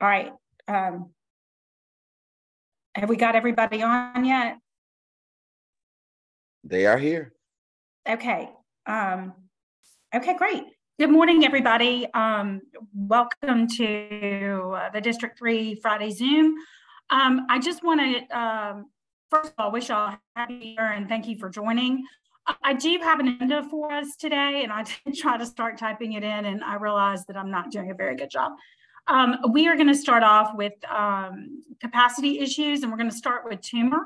All right. Um, have we got everybody on yet? They are here. Okay. Um, okay, great. Good morning, everybody. Um, welcome to uh, the District 3 Friday Zoom. Um, I just want to, um, first of all, wish y'all happy year and thank you for joining. I do have an agenda for us today, and I did try to start typing it in, and I realized that I'm not doing a very good job. Um, we are going to start off with um, capacity issues, and we're going to start with Toomer.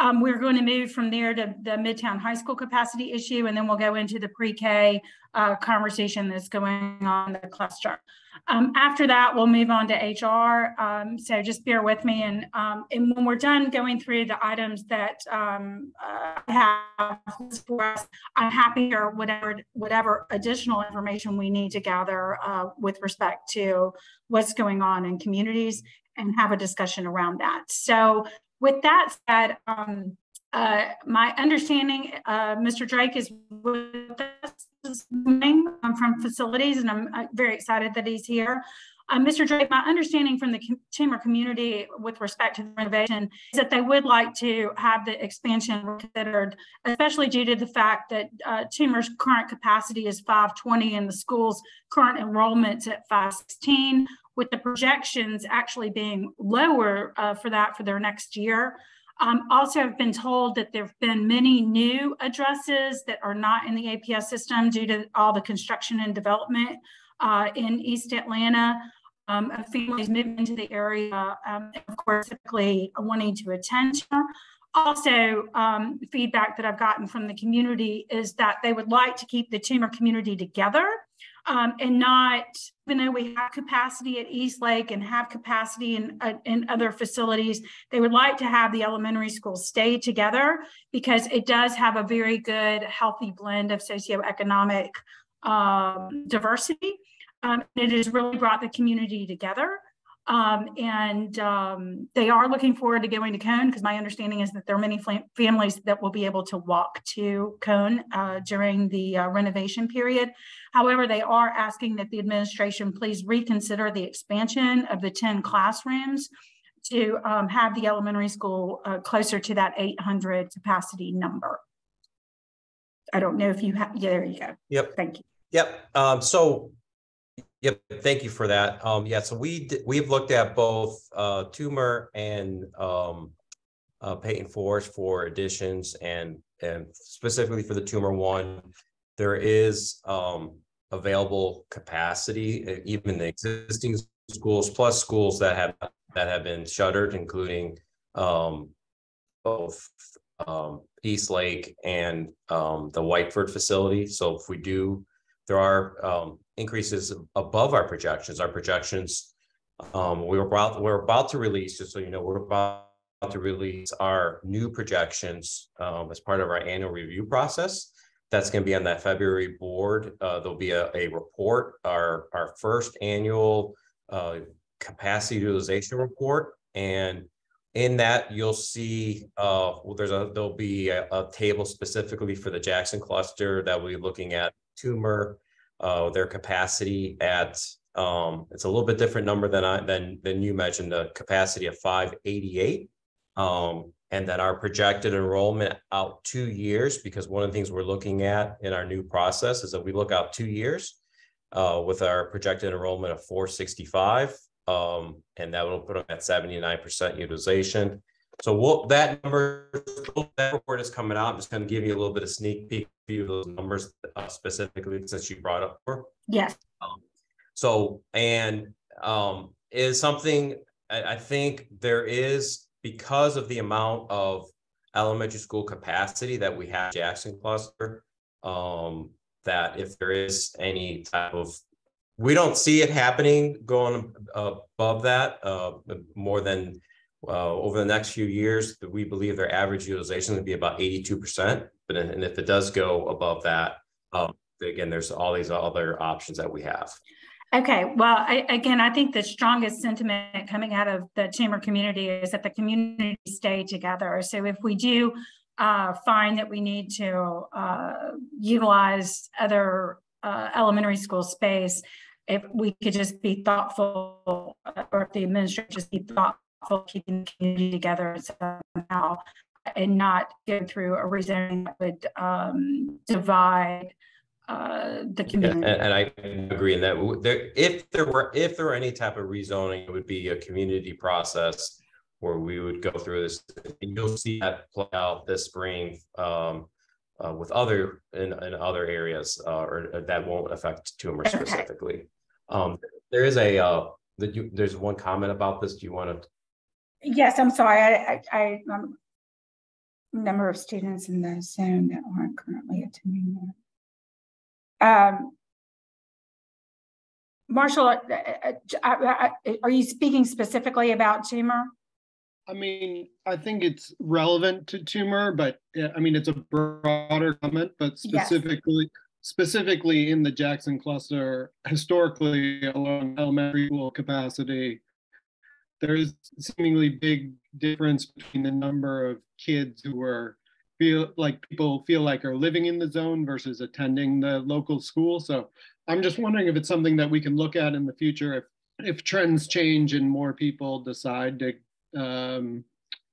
Um, we're going to move from there to the Midtown High School capacity issue, and then we'll go into the pre-K uh, conversation that's going on the cluster. Um, after that, we'll move on to HR. Um, so just bear with me. And, um, and when we're done going through the items that um, uh, have for us, I'm happy or whatever, whatever additional information we need to gather uh, with respect to what's going on in communities and have a discussion around that. So with that said, um, uh, my understanding, uh, Mr. Drake is with us this morning um, from facilities, and I'm uh, very excited that he's here. Uh, Mr. Drake, my understanding from the Toomer community with respect to the renovation is that they would like to have the expansion considered, especially due to the fact that uh, Toomer's current capacity is 520 and the school's current enrollment's at 516, with the projections actually being lower uh, for that for their next year. Um, also, I've been told that there have been many new addresses that are not in the APS system due to all the construction and development uh, in East Atlanta. Um, families moving into the area, um, of course, typically wanting to attend. Also, um, feedback that I've gotten from the community is that they would like to keep the Toomer community together um, and not, even though we have capacity at East Lake and have capacity in, uh, in other facilities, they would like to have the elementary schools stay together because it does have a very good, healthy blend of socioeconomic um, diversity. Um, it has really brought the community together. Um, and um, they are looking forward to going to Coan because my understanding is that there are many families that will be able to walk to Coan uh, during the uh, renovation period. However, they are asking that the administration please reconsider the expansion of the 10 classrooms to um, have the elementary school uh, closer to that 800 capacity number. I don't know if you have, yeah, there you go. Yep. Thank you. Yep. Um, so Yep, thank you for that. Um, yeah, so we we've looked at both uh, Toomer and um, uh, Peyton Forest for additions, and and specifically for the Toomer one, there is um, available capacity, even the existing schools plus schools that have that have been shuttered, including um, both um, East Lake and um, the Whitefoord facility. So if we do, there are increases above our projections. Our projections, um, we were about we're about to release, just so you know, we're about to release our new projections um, as part of our annual review process. That's going to be on that February board. Uh, there'll be a, a report, our our first annual uh, capacity utilization report, and in that you'll see uh, well, there's a there'll be a, a table specifically for the Jackson cluster that we'll be looking at Toomer uh, their capacity at um, it's a little bit different number than I than than you mentioned the capacity of 588 um, and then our projected enrollment out two years because one of the things we're looking at in our new process is that we look out two years uh, with our projected enrollment of 465 um, and that will put them at 79% utilization so we'll, that number, that report is coming out. I'm just going to give you a little bit of sneak peek view of those numbers uh, specifically since you brought up. For. Yes. Um, so, and um, is something I, I think there is because of the amount of elementary school capacity that we have Jackson cluster, um, that if there is any type of we don't see it happening going above that uh, more than over the next few years, we believe their average utilization would be about 82%. But and if it does go above that, um, again, there's all these other options that we have. Okay, well, I, again, I think the strongest sentiment coming out of the chamber community is that the community stay together. So if we do uh, find that we need to uh, utilize other uh, elementary school space, if we could just be thoughtful, or if the administration just be thoughtful, keeping the community together somehow, and not go through a rezoning that would um, divide uh, the community. Yeah, and, and, I agree in that there, if there were if there were any type of rezoning, it would be a community process where we would go through this. And you'll see that play out this spring um, uh, with other in, in other areas, uh, or that won't affect okay. specifically. Um, there is a uh, the, you, there's one comment about this. Do you want to? Yes, I'm sorry. I, I, I um, number of students in the zone that aren't currently attending there. Um, Marshall, uh, uh, uh, are you speaking specifically about Toomer? I mean, I think it's relevant to Toomer, but I mean, it's a broader comment, but specifically, yes. specifically in the Jackson cluster, historically along elementary school capacity, there's seemingly big difference between the number of kids who are feel like people feel like are living in the zone versus attending the local school. So I'm just wondering if it's something that we can look at in the future if if trends change and more people decide to um,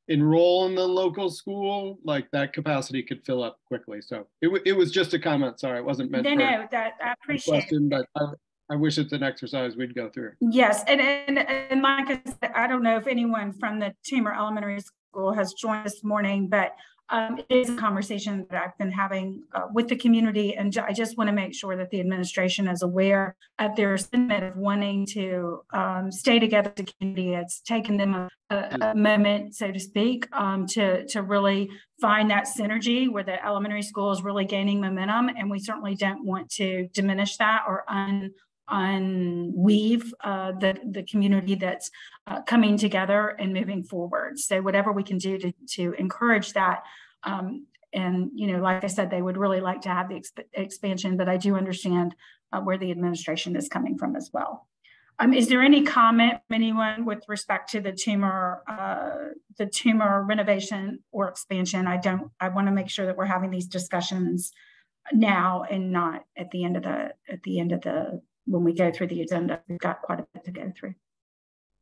enroll in the local school, like that capacity could fill up quickly. So it, it was just a comment. Sorry, it wasn't meant no, for no, that I appreciate question, but I, wish it's an exercise we'd go through. Yes, and and, and like I said, I don't know if anyone from the Toomer Elementary School has joined this morning, but um, it is a conversation that I've been having uh, with the community, and I just want to make sure that the administration is aware of their sentiment of wanting to um, stay together as a community. It's taken them a, a, a moment, so to speak, um, to to really find that synergy where the elementary school is really gaining momentum, and we certainly don't want to diminish that or un unweave uh, the, the community that's uh, coming together and moving forward. So whatever we can do to, to encourage that. Um, and, you know, like I said, they would really like to have the exp expansion, but I do understand uh, where the administration is coming from as well. Um, is there any comment from anyone with respect to the Toomer, uh, the Toomer renovation or expansion? I don't, I want to make sure that we're having these discussions now and not at the end of the, at the end of the when we go through the agenda. We've got quite a bit to go through.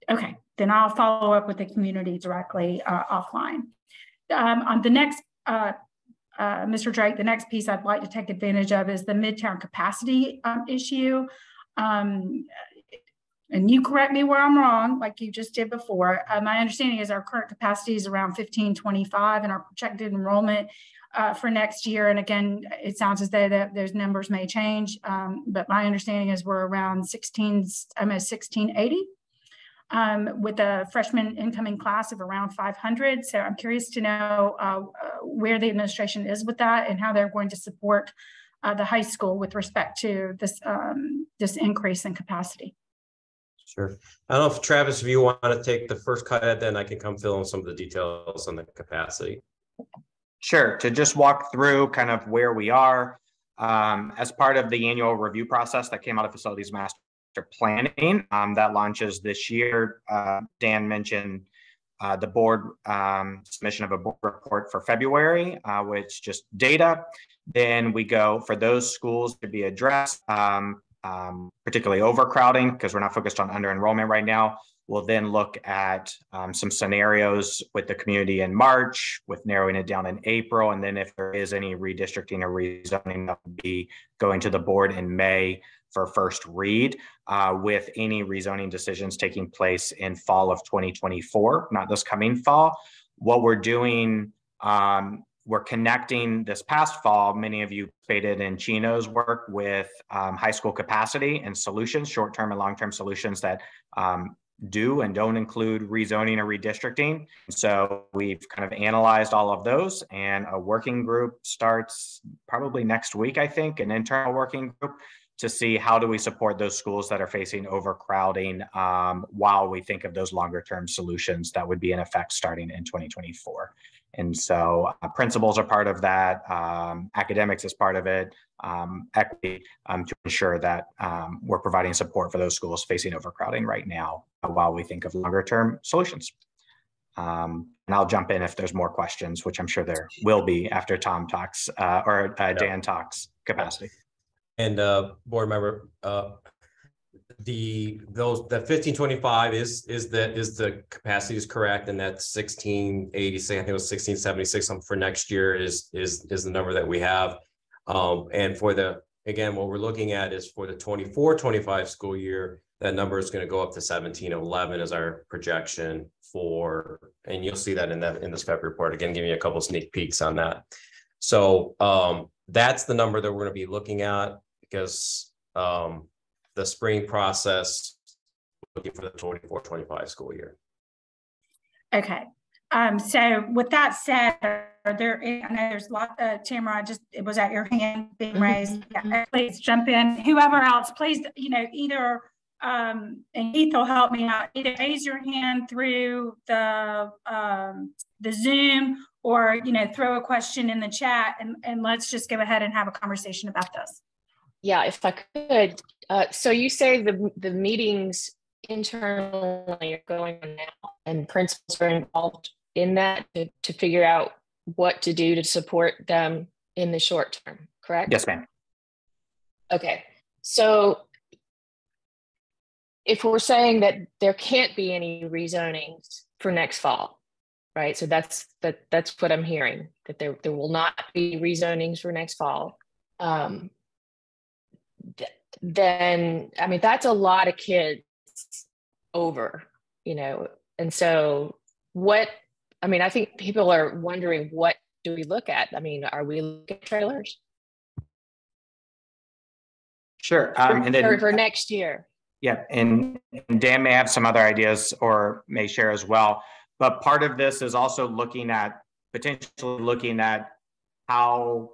Okay, then I'll follow up with the community directly uh, offline. Um, on the next, uh, uh, Mr. Drake, the next piece I'd like to take advantage of is the Midtown capacity um, issue. Um, and you correct me where I'm wrong, like you just did before. Uh, my understanding is our current capacity is around 1525 and our projected enrollment uh, for next year. And again, it sounds as though that those numbers may change, um, but my understanding is we're around 16, almost 1680 um, with a freshman incoming class of around 500. So I'm curious to know uh, where the administration is with that and how they're going to support uh, the high school with respect to this, um, this increase in capacity. Sure. I don't know if Travis, if you want to take the first cut then I can come fill in some of the details on the capacity. Sure. To just walk through kind of where we are um, as part of the annual review process that came out of facilities master planning um, that launches this year. Uh, Dan mentioned uh, the board um, submission of a board report for February, uh, which just data. Then we go for those schools to be addressed, um, um, particularly overcrowding, because we're not focused on under enrollment right now. We'll then look at um, some scenarios with the community in March, with narrowing it down in April. And then if there is any redistricting or rezoning, that will be going to the board in May for first read, uh, with any rezoning decisions taking place in fall of 2024, not this coming fall. What we're doing, um, we're connecting this past fall, many of you participated in Chino's work with um, high school capacity and solutions, short-term and long-term solutions that um, do and don't include rezoning or redistricting. So we've kind of analyzed all of those and a working group starts probably next week, I think, an internal working group to see how do we support those schools that are facing overcrowding um, while we think of those longer term solutions that would be in effect starting in 2024. And so uh, principals are part of that, um, academics is part of it, um, equity um, to ensure that um, we're providing support for those schools facing overcrowding right now while we think of longer term solutions. Um, and I'll jump in if there's more questions, which I'm sure there will be after Tom talks uh, or uh, Dan talks capacity. And uh, board member, uh, the those that twenty five is is the is the capacity is correct, and that sixteen eighty six, I think it was sixteen seventy six for next year is is is the number that we have. Um, and for the again, what we're looking at is for the 24 25 school year, that number is going to go up to 1711 as our projection for, and you'll see that in that in this FEP report again, giving you a couple sneak peeks on that. So um, that's the number that we're going to be looking at because um, the spring process looking for the 24 25 school year. Okay. Um, so with that said, there, I know there's a lot, uh, Tamara, just, it was at your hand being mm-hmm, raised. Yeah, mm-hmm. please jump in. Whoever else, please, you know, either, um, and Keith will help me out, either raise your hand through the, um, the Zoom or, you know, throw a question in the chat and, and let's just go ahead and have a conversation about this. Yeah, if I could. Uh, so you say the the meetings internally are going on now, and principals are involved in that to, to figure out what to do to support them in the short term. Correct? Yes, ma'am. Okay, so if we're saying that there can't be any rezonings for next fall, right? So that's that that's what I'm hearing that there there will not be rezonings for next fall. Um, then I mean that's a lot of kids over, you know. And so what I mean, I think people are wondering what do we look at? I mean, are we looking at trailers? Sure. Um, and then for, for next year. Yeah, and, and Dan may have some other ideas or may share as well. But part of this is also looking at potentially looking at how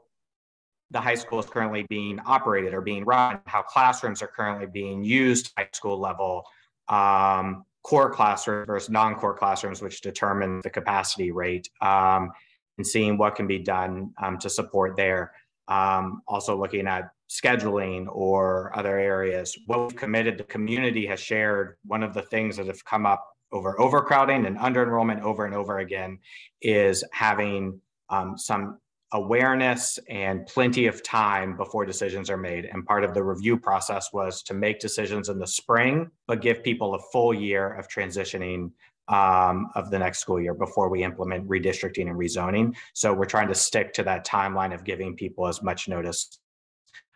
the high school is currently being operated or being run, how classrooms are currently being used high school level, um, core classrooms versus non-core classrooms, which determine the capacity rate, um, and seeing what can be done um, to support there. Um, also looking at scheduling or other areas. What we've committed, the community has shared. One of the things that have come up over overcrowding and under enrollment over and over again is having um, some awareness and plenty of time before decisions are made. And part of the review process was to make decisions in the spring, but give people a full year of transitioning um, of the next school year before we implement redistricting and rezoning. So we're trying to stick to that timeline of giving people as much notice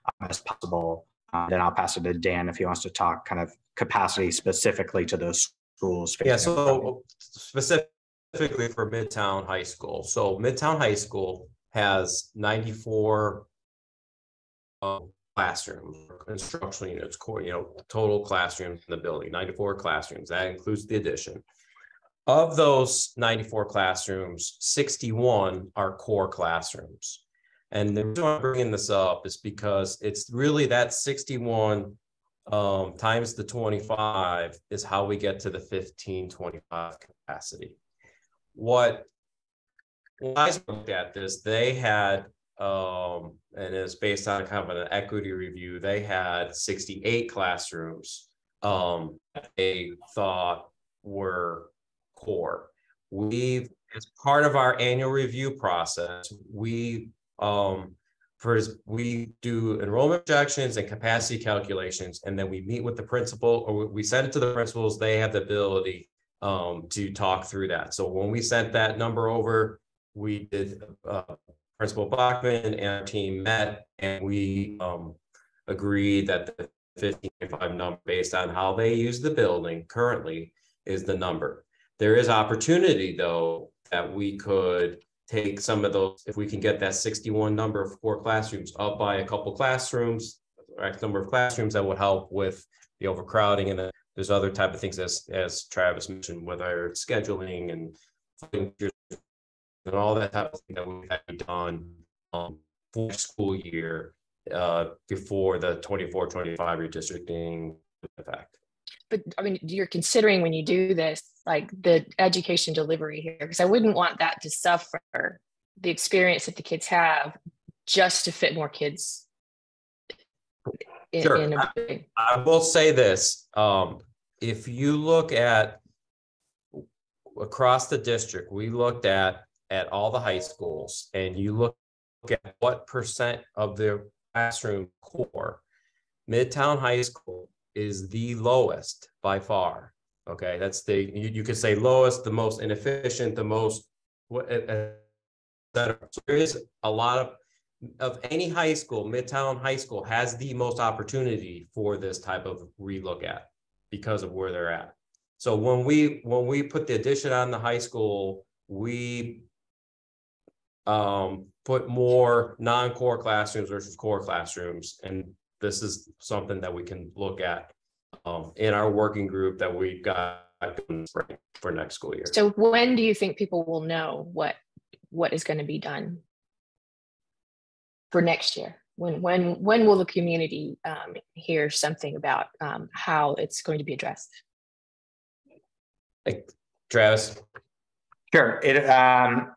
um, as possible. Uh, then I'll pass it to Dan if he wants to talk kind of capacity specifically to those schools. Yeah, so specifically for Midtown High School. So Midtown High School has 94 um, classrooms, instructional units, core, you know, total classrooms in the building, 94 classrooms. That includes the addition. Of those 94 classrooms, 61 are core classrooms. And the reason I'm bringing this up is because it's really that 61 um, times the 25 is how we get to the 1525 capacity. What when I looked at this, they had, um, and it's based on kind of an equity review, they had 68 classrooms um, they thought were core. We've, as part of our annual review process, we um, first we do enrollment projections and capacity calculations, and then we meet with the principal or we send it to the principals. They have the ability um, to talk through that. So when we sent that number over we did, uh, Principal Bockman and our team met and we um, agreed that the 15.5 number based on how they use the building currently is the number. There is opportunity though that we could take some of those, if we can get that 61 number of core classrooms up by a couple classrooms, X number of classrooms that would help with the overcrowding and the, there's other type of things as as Travis mentioned, whether it's scheduling and and all that type of thing that we have done um, for school year uh, before the 24 25 redistricting effect. But I mean, you're considering when you do this, like the education delivery here, because I wouldn't want that to suffer the experience that the kids have just to fit more kids. In, sure. In I, I, will say this. Um, if you look at across the district, we looked at at all the high schools and you look at what percent of the classroom core, Midtown High School is the lowest by far. Okay, that's the you, you could say lowest, the most inefficient, the most what. There is a lot of of any high school, Midtown High School has the most opportunity for this type of relook at because of where they're at. So when we when we put the addition on the high school, we um, put more non-core classrooms versus core classrooms. And this is something that we can look at um, in our working group that we've got for next school year. So when do you think people will know what what is going to be done for next year? When when when will the community um, hear something about um, how it's going to be addressed? Like Travis. Sure. It um,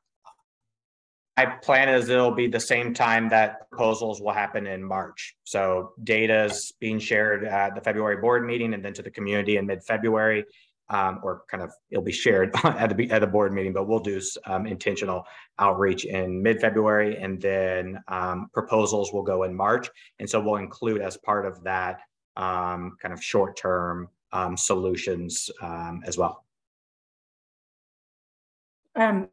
my plan is it'll be the same time that proposals will happen in March. So data is being shared at the February board meeting and then to the community in mid-February, um, or kind of it'll be shared at the at the board meeting. But we'll do um, intentional outreach in mid-February, and then um, proposals will go in March. And so we'll include as part of that um, kind of short-term um, solutions um, as well. Um,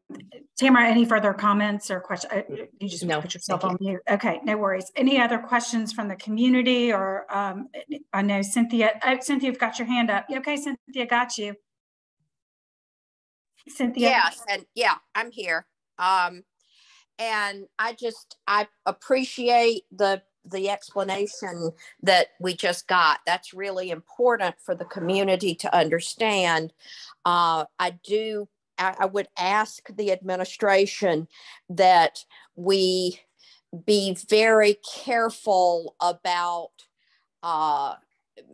Tamara, any further comments or questions? Uh, you just no, put yourself on mute. Okay, no worries. Any other questions from the community or um, I know Cynthia, oh, Cynthia, you've got your hand up. Okay, Cynthia, got you. Cynthia. Yes, and yeah, I'm here. Um, and I just, I appreciate the the explanation that we just got. That's really important for the community to understand. Uh, I do I would ask the administration that we be very careful about uh,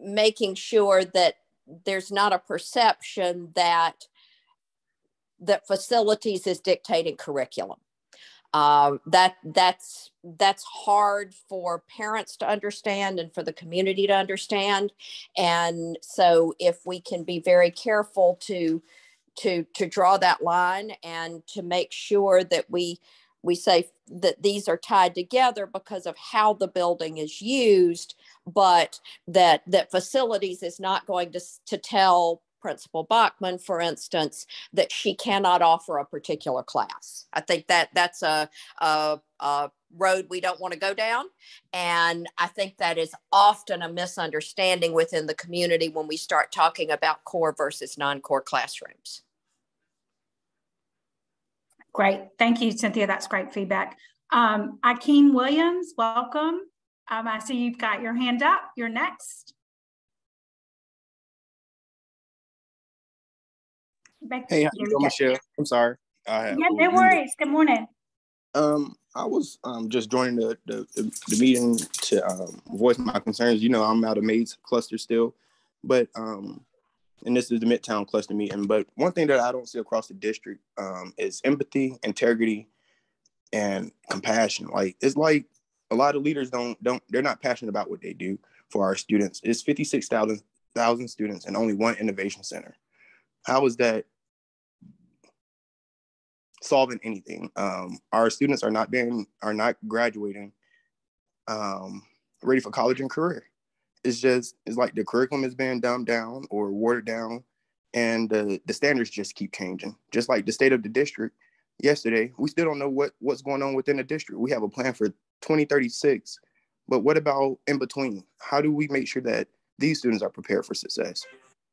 making sure that there's not a perception that that facilities is dictating curriculum. Uh, that that's that's hard for parents to understand and for the community to understand, and so if we can be very careful to to to draw that line and to make sure that we we say that these are tied together because of how the building is used but that that facilities is not going to to tell principal bockman for instance that she cannot offer a particular class i think that that's a, a, a road we don't want to go down. And I think that is often a misunderstanding within the community when we start talking about core versus non core classrooms. Great. Thank you, Cynthia. That's great feedback. Um, Akeem Williams, welcome. Um, I see you've got your hand up. You're next. Hey, how you doing, Michelle? I'm sorry. I have Yeah, no worries. Good morning. Um, I was um, just joining the, the, the meeting to um, voice my concerns. You know, I'm out of Mays cluster still, but um, and this is the Midtown cluster meeting. But one thing that I don't see across the district um, is empathy, integrity, and compassion. Like it's like a lot of leaders don't don't they're not passionate about what they do for our students. It's fifty six thousand thousand students and only one innovation center. How is that solving anything. Um, our students are not being are not graduating um, ready for college and career. It's just it's like the curriculum is being dumbed down or watered down, and the the standards just keep changing. Just like the state of the district yesterday, we still don't know what what's going on within the district. We have a plan for 2036, but what about in between? How do we make sure that these students are prepared for success?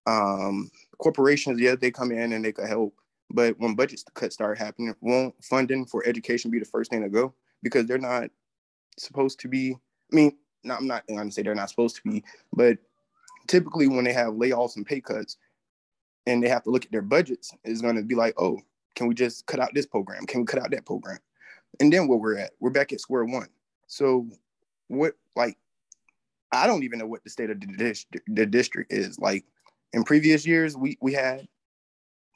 Um, corporations, yeah, they come in and they can help but when budget cuts start happening, won't funding for education be the first thing to go? Because they're not supposed to be. I mean, I'm not going to say they're not supposed to be, but typically when they have layoffs and pay cuts, and they have to look at their budgets, is going to be like, oh, can we just cut out this program? Can we cut out that program? And then where we're at, we're back at square one. So what like I don't even know what the state of the, dis- the district is. Like in previous years, we we had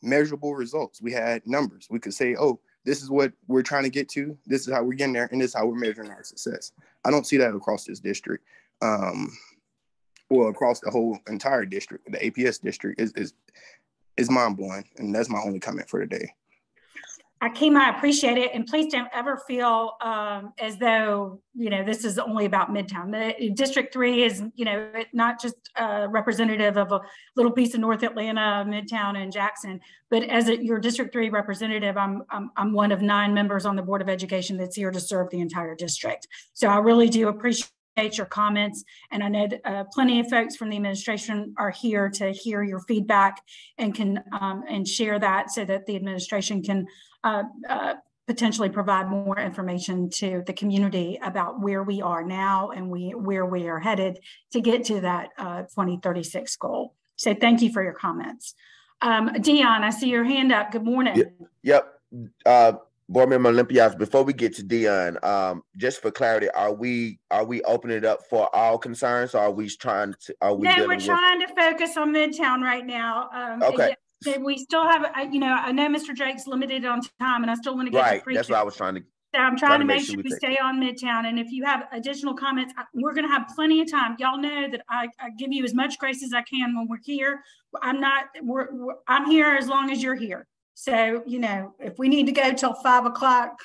measurable results. We had numbers. We could say, oh, this is what we're trying to get to. This is how we're getting there, and this is how we're measuring our success. I don't see that across this district. Um, well, across the whole entire district, the APS district is is is mind blowing, and that's my only comment for today. Akeem, I appreciate it. And please don't ever feel um, as though, you know, this is only about Midtown. The District 3 is, you know, not just uh, representative of a little piece of North Atlanta, Midtown, and Jackson, but as a, your District 3 representative, I'm, I'm, I'm one of nine members on the Board of Education that's here to serve the entire district. So I really do appreciate your comments. And I know that uh, plenty of folks from the administration are here to hear your feedback and can um, and share that so that the administration can uh, uh, potentially provide more information to the community about where we are now and we where we are headed to get to that uh, 2036 goal. So thank you for your comments. Um, Dion, I see your hand up. Good morning. Yep. Uh, Board Member Olympiadis, before we get to Dion, um, just for clarity, are we are we opening it up for all concerns or are we trying to are we No, we're trying with... to focus on Midtown right now. Um, okay we still have, you know, I know Mr. Jake's limited on time and I still want to get right. to That's what I was trying to. So I'm trying, trying to make, make sure we, we stay on Midtown. And if you have additional comments, we're going to have plenty of time. Y'all know that I, I, give you as much grace as I can when we're here. I'm not, we're, we're, I'm here as long as you're here. So, you know, if we need to go till five o'clock,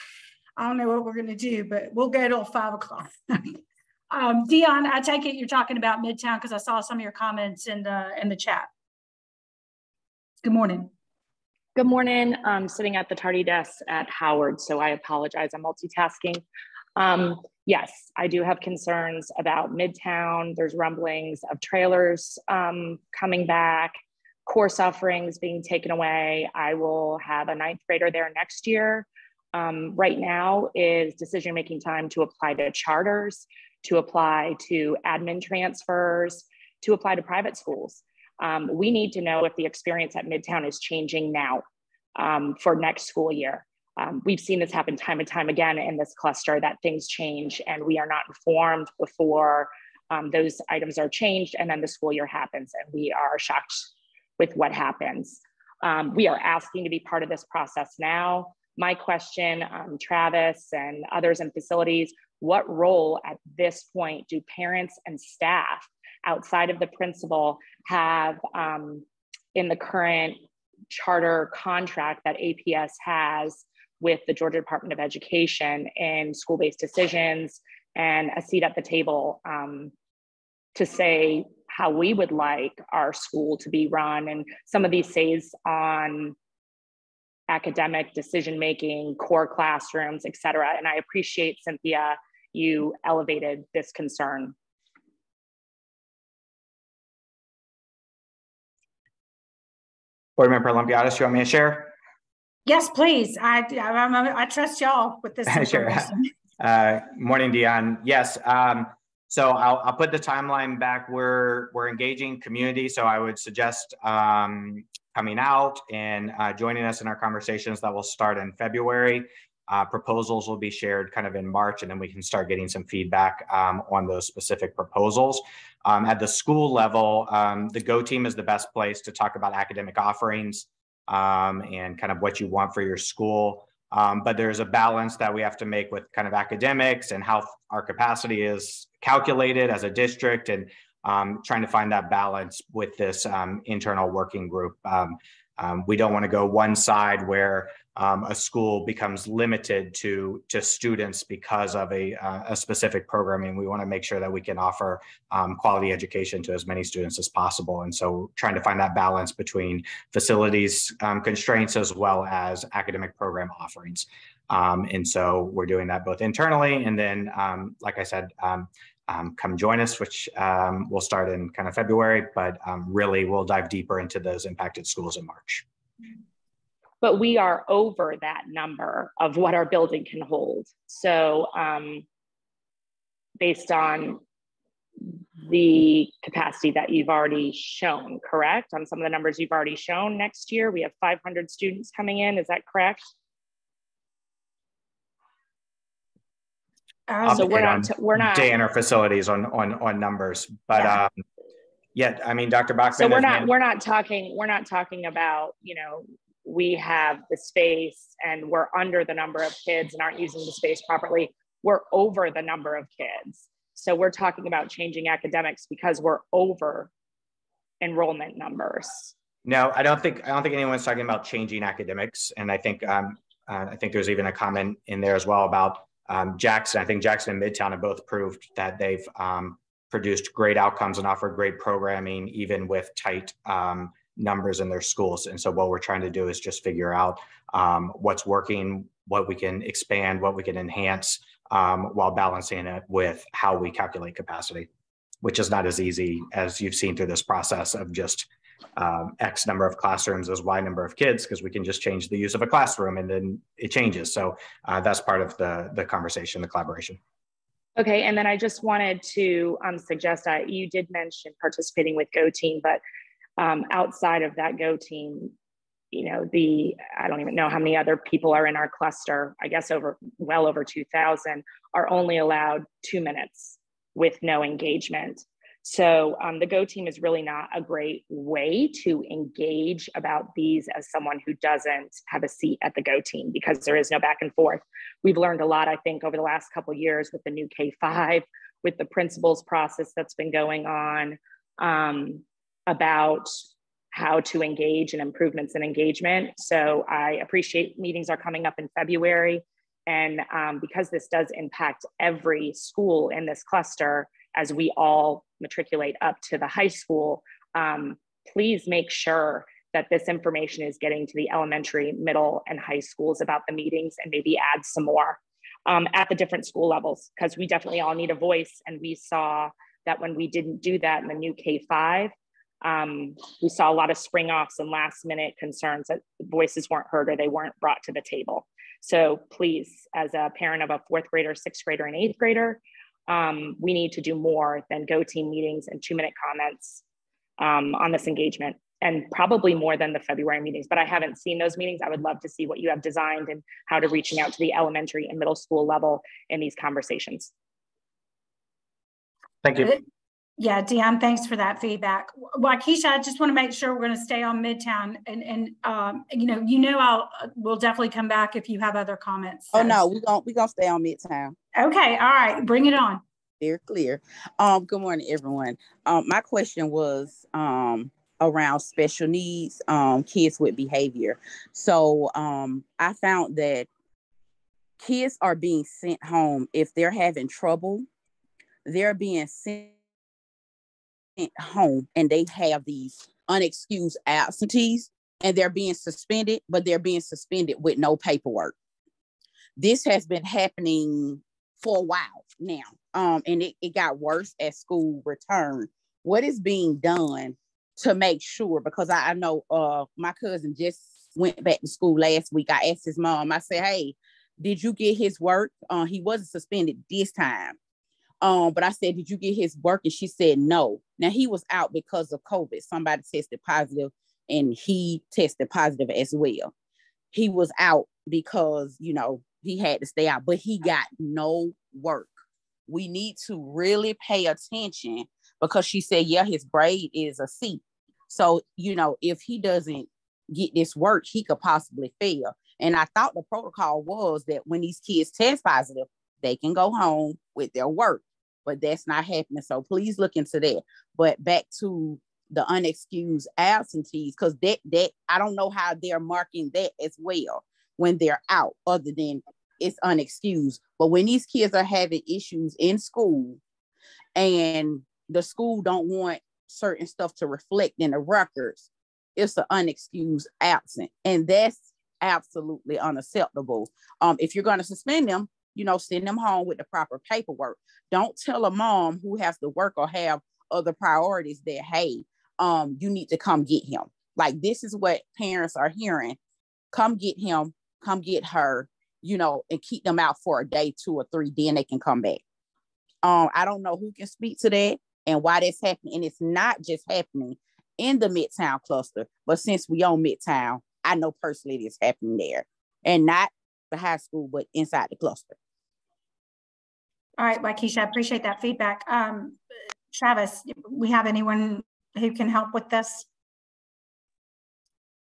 I don't know what we're going to do, but we'll go till five o'clock. um, Dion, I take it you're talking about Midtown because I saw some of your comments in the, in the chat. Good morning. Good morning. I'm sitting at the tardy desk at Howard, so I apologize. I'm multitasking. Um, yes, I do have concerns about Midtown. There's rumblings of trailers um, coming back, course offerings being taken away. I will have a ninth grader there next year. Um, right now is decision making time to apply to charters, to apply to admin transfers, to apply to private schools. Um, we need to know if the experience at Midtown is changing now um, for next school year. Um, we've seen this happen time and time again in this cluster that things change and we are not informed before um, those items are changed and then the school year happens and we are shocked with what happens. Um, we are asking to be part of this process now. My question, um, Travis and others in facilities, what role at this point do parents and staff outside of the principal have um, in the current charter contract that APS has with the Georgia Department of Education in school-based decisions and a seat at the table um, to say how we would like our school to be run. And some of these says on academic decision making core classrooms et cetera. And i appreciate cynthia you elevated this concern Board Member Olympiadis, you want me to share? Yes, please. I, I, I trust y'all with this. sure. Uh, morning, Dion. Yes. Um, so I'll, I'll put the timeline back. We're we're engaging community, so I would suggest um, coming out and uh, joining us in our conversations that will start in February. Uh, proposals will be shared kind of in March, and then we can start getting some feedback um, on those specific proposals. Um, at the school level, um, the Go team is the best place to talk about academic offerings um, and kind of what you want for your school. Um, but there's a balance that we have to make with kind of academics and how our capacity is calculated as a district and um, trying to find that balance with this internal working group. we don't want to go one side where um, a school becomes limited to to students because of a, uh, a specific programming. We want to make sure that we can offer um, quality education to as many students as possible. And so trying to find that balance between facilities um, constraints as well as academic program offerings. Um, and so we're doing that both internally and then, um, like I said, um, come join us, which will start in kind of February, but really we'll dive deeper into those impacted schools in March but we are over that number of what our building can hold. So, um, based on the capacity that you've already shown, correct? On some of the numbers you've already shown next year, we have 500 students coming in. Is that correct? Oh, So we're not, we're not, day in our facilities on, on, on numbers, but, Yeah. um, yeah, I mean, Dr. Bockman. so we're not, we're not talking, we're not talking about, you know, we have the space and we're under the number of kids and aren't using the space properly. We're over the number of kids. So we're talking about changing academics because we're over enrollment numbers. No, I don't think, I don't think anyone's talking about changing academics. And I think, um, uh, I think there's even a comment in there as well about, um, Jackson. I think Jackson and Midtown have both proved that they've, um, produced great outcomes and offered great programming, even with tight, um, numbers in their schools. And so what we're trying to do is just figure out, um, what's working, what we can expand, what we can enhance, um, while balancing it with how we calculate capacity, which is not as easy as you've seen through this process of just um, X number of classrooms as Y number of kids, because we can just change the use of a classroom and then it changes. So uh, that's part of the, the conversation, the collaboration. Okay, and then I just wanted to um, suggest that you did mention participating with Go Team, but um, outside of that Go Team, you know, the I don't even know how many other people are in our cluster. I guess over well over two thousand are only allowed two minutes with no engagement. So um, the Go Team is really not a great way to engage about these as someone who doesn't have a seat at the Go Team because there is no back and forth we've learned a lot, I think, over the last couple years with the new K5, with the principals process that's been going on um, about how to engage and improvements in engagement. So I appreciate meetings are coming up in February. And um, because this does impact every school in this cluster, as we all matriculate up to the high school, um, please make sure that this information is getting to the elementary, middle, and high schools about the meetings and maybe add some more um, at the different school levels, because we definitely all need a voice. And we saw that when we didn't do that in the new K5, um, we saw a lot of spring offs and last minute concerns that voices weren't heard or they weren't brought to the table. So please, as a parent of a fourth grader, sixth grader, and eighth grader, um, we need to do more than go team meetings and two minute comments um, on this engagement and probably more than the February meetings, but I haven't seen those meetings. I would love to see what you have designed and how to reaching out to the elementary and middle school level in these conversations. Thank you. Yeah, Deanne, thanks for that feedback. Waukesha, I just want to make sure we're going to stay on Midtown and, and, um, you know, you know, I'll, we'll definitely come back if you have other comments. Oh no, we're gonna we gonna stay on Midtown. Okay, all right, bring it on. They're clear. Um, good morning, everyone. Um, my question was um around special needs, um, kids with behavior. So um I found that kids are being sent home if they're having trouble, they're being sent home and they have these unexcused absentees and they're being suspended, but they're being suspended with no paperwork. This has been happening for a while now. Um, and it, it got worse as school returned. What is being done to make sure? Because I, I know uh my cousin just went back to school last week. I asked his mom, I said, Hey, did you get his work? Uh, he wasn't suspended this time. Um, but I said, Did you get his work? And she said no. Now he was out because of COVID. Somebody tested positive and he tested positive as well. He was out because you know he had to stay out, but he got no work. We need to really pay attention because she said, yeah, his braid is a C. So, you know, if he doesn't get this work, he could possibly fail. And I thought the protocol was that when these kids test positive, they can go home with their work, but that's not happening. So please look into that. But back to the unexcused absentees, because that that I don't know how they're marking that as well when they're out, other than it's unexcused. But when these kids are having issues in school and the school don't want certain stuff to reflect in the records, it's an unexcused absent. And that's absolutely unacceptable. Um, if you're going to suspend them, you know, send them home with the proper paperwork. Don't tell a mom who has to work or have other priorities that, hey, um, you need to come get him. Like this is what parents are hearing. Come get him, come get her, you know, and keep them out for a day, two or three, then they can come back. Um, I don't know who can speak to that and why that's happening. And it's not just happening in the Midtown cluster, but since we own Midtown, I know personally it's happening there. And not the high school, but inside the cluster. All right, Waukesha, I appreciate that feedback. Um, Travis, we have anyone who can help with this?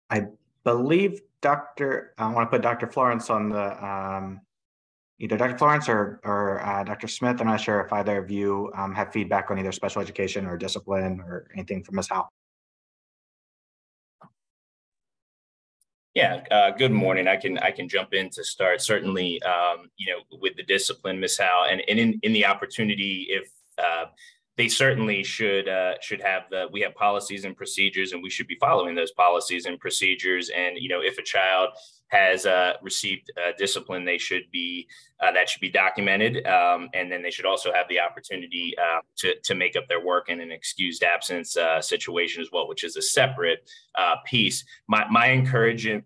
I believe Dr. I want to put Dr. Florence on the um, either Dr. Florence or, or uh, Dr. Smith. I'm not sure if either of you um, have feedback on either special education or discipline or anything from Ms. Howe. Yeah, uh, good morning. I can I can jump in to start. Certainly, um, you know, with the discipline, Miss Howe, and, and in, in the opportunity, if uh, they certainly should uh, should have the we have policies and procedures and we should be following those policies and procedures and you know if a child has uh, received uh, discipline, they should be uh, that should be documented, um, and then they should also have the opportunity uh, to to make up their work in an excused absence uh, situation as well, which is a separate uh, piece. My my encouragement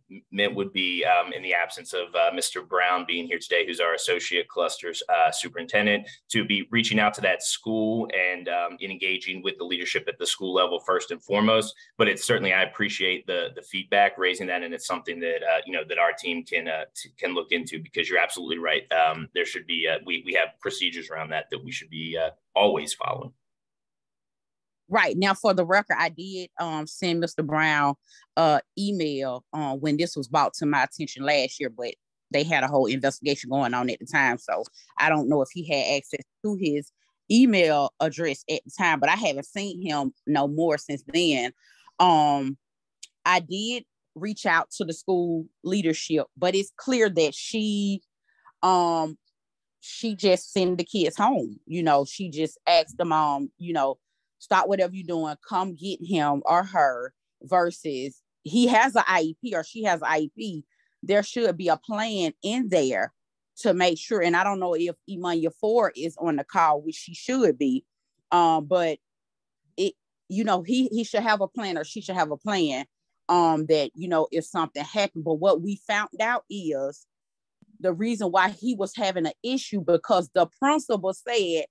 would be um, in the absence of Mr. Brown being here today, who's our associate cluster superintendent, to be reaching out to that school and um, engaging with the leadership at the school level first and foremost. But it's certainly I appreciate the the feedback, raising that, and it's something that you know that our team can uh, t- can look into because you're absolutely right. Um, there should be uh, we we have procedures around that that we should be uh, always following. Right now, for the record, I did um, send Mr. Brown uh, email uh, when this was brought to my attention last year, but they had a whole investigation going on at the time, so I don't know if he had access to his email address at the time. But I haven't seen him no more since then. Um, I did reach out to the school leadership, but it's clear that she um she just send the kids home. You know, she just asked the mom, you know, stop whatever you're doing, come get him or her versus he has an IEP or she has an IEP. There should be a plan in there to make sure. And I don't know if Emanya Four is on the call, which she should be. Um, but it, you know, he he should have a plan or she should have a plan um, that, you know, if something happened. But what we found out is the reason why he was having an issue because the principal said,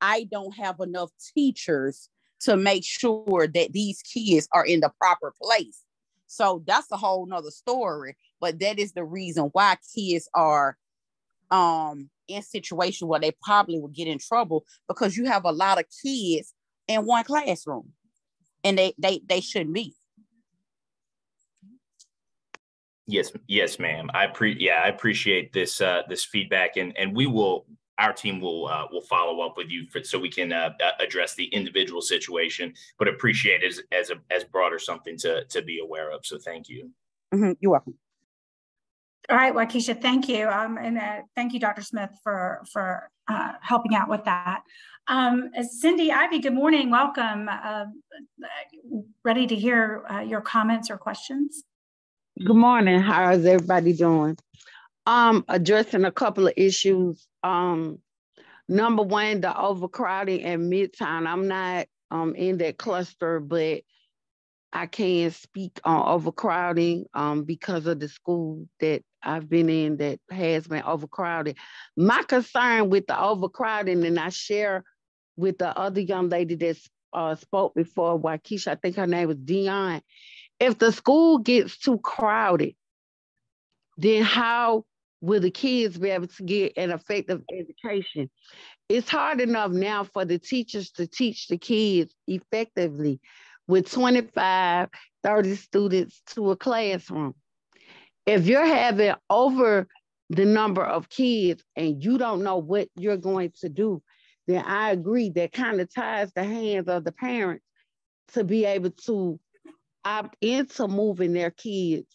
I don't have enough teachers to make sure that these kids are in the proper place. So that's a whole nother story. But that is the reason why kids are um in situation where they probably will get in trouble because you have a lot of kids in one classroom and they they they shouldn't be. Yes, yes, ma'am. I pre yeah, I appreciate this uh, this feedback, and and we will our team will uh, will follow up with you for, so we can uh, address the individual situation, but appreciate it as as a as broader something to to be aware of. So thank you. Mm-hmm. You're welcome. All right, Waukesha, thank you, um, and uh, thank you, Dr. Smith, for for uh, helping out with that. Um, Cindy Ivy, good morning, welcome. Uh, ready to hear uh, your comments or questions? Good morning. How is everybody doing? Um, addressing a couple of issues. Um, number one, the overcrowding in Midtown. I'm not um in that cluster, but I can speak on overcrowding um because of the school that I've been in that has been overcrowded. My concern with the overcrowding, and I share with the other young lady that uh, spoke before, Waukesha, I think her name was Dion, if the school gets too crowded, then how will the kids be able to get an effective education? It's hard enough now for the teachers to teach the kids effectively with 25, 30 students to a classroom. If you're having over the number of kids and you don't know what you're going to do, then I agree that kind of ties the hands of the parents to be able to opt into moving their kids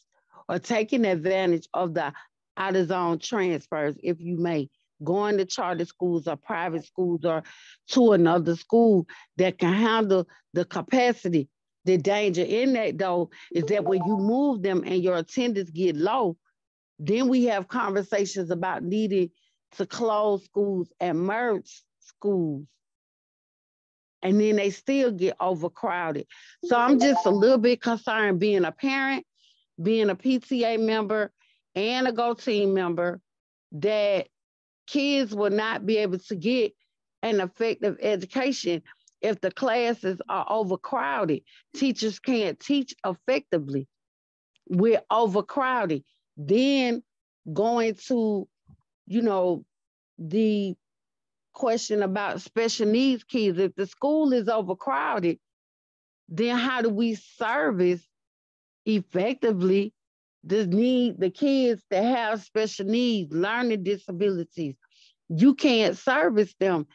or taking advantage of the out of zone transfers, if you may, going to charter schools or private schools or to another school that can handle the capacity. The danger in that though is that when you move them and your attendance get low, then we have conversations about needing to close schools and merge schools and then they still get overcrowded. So I'm mm-hmm. just a little bit concerned being a parent, being a PTA member, and a Go Team member that kids will not be able to get an effective education if the classes are overcrowded. Teachers can't teach effectively. We're overcrowded. Then going to, you know, the question about special needs kids. If the school is overcrowded, then how do we service effectively the need the kids that have special needs, learning disabilities? You can't service them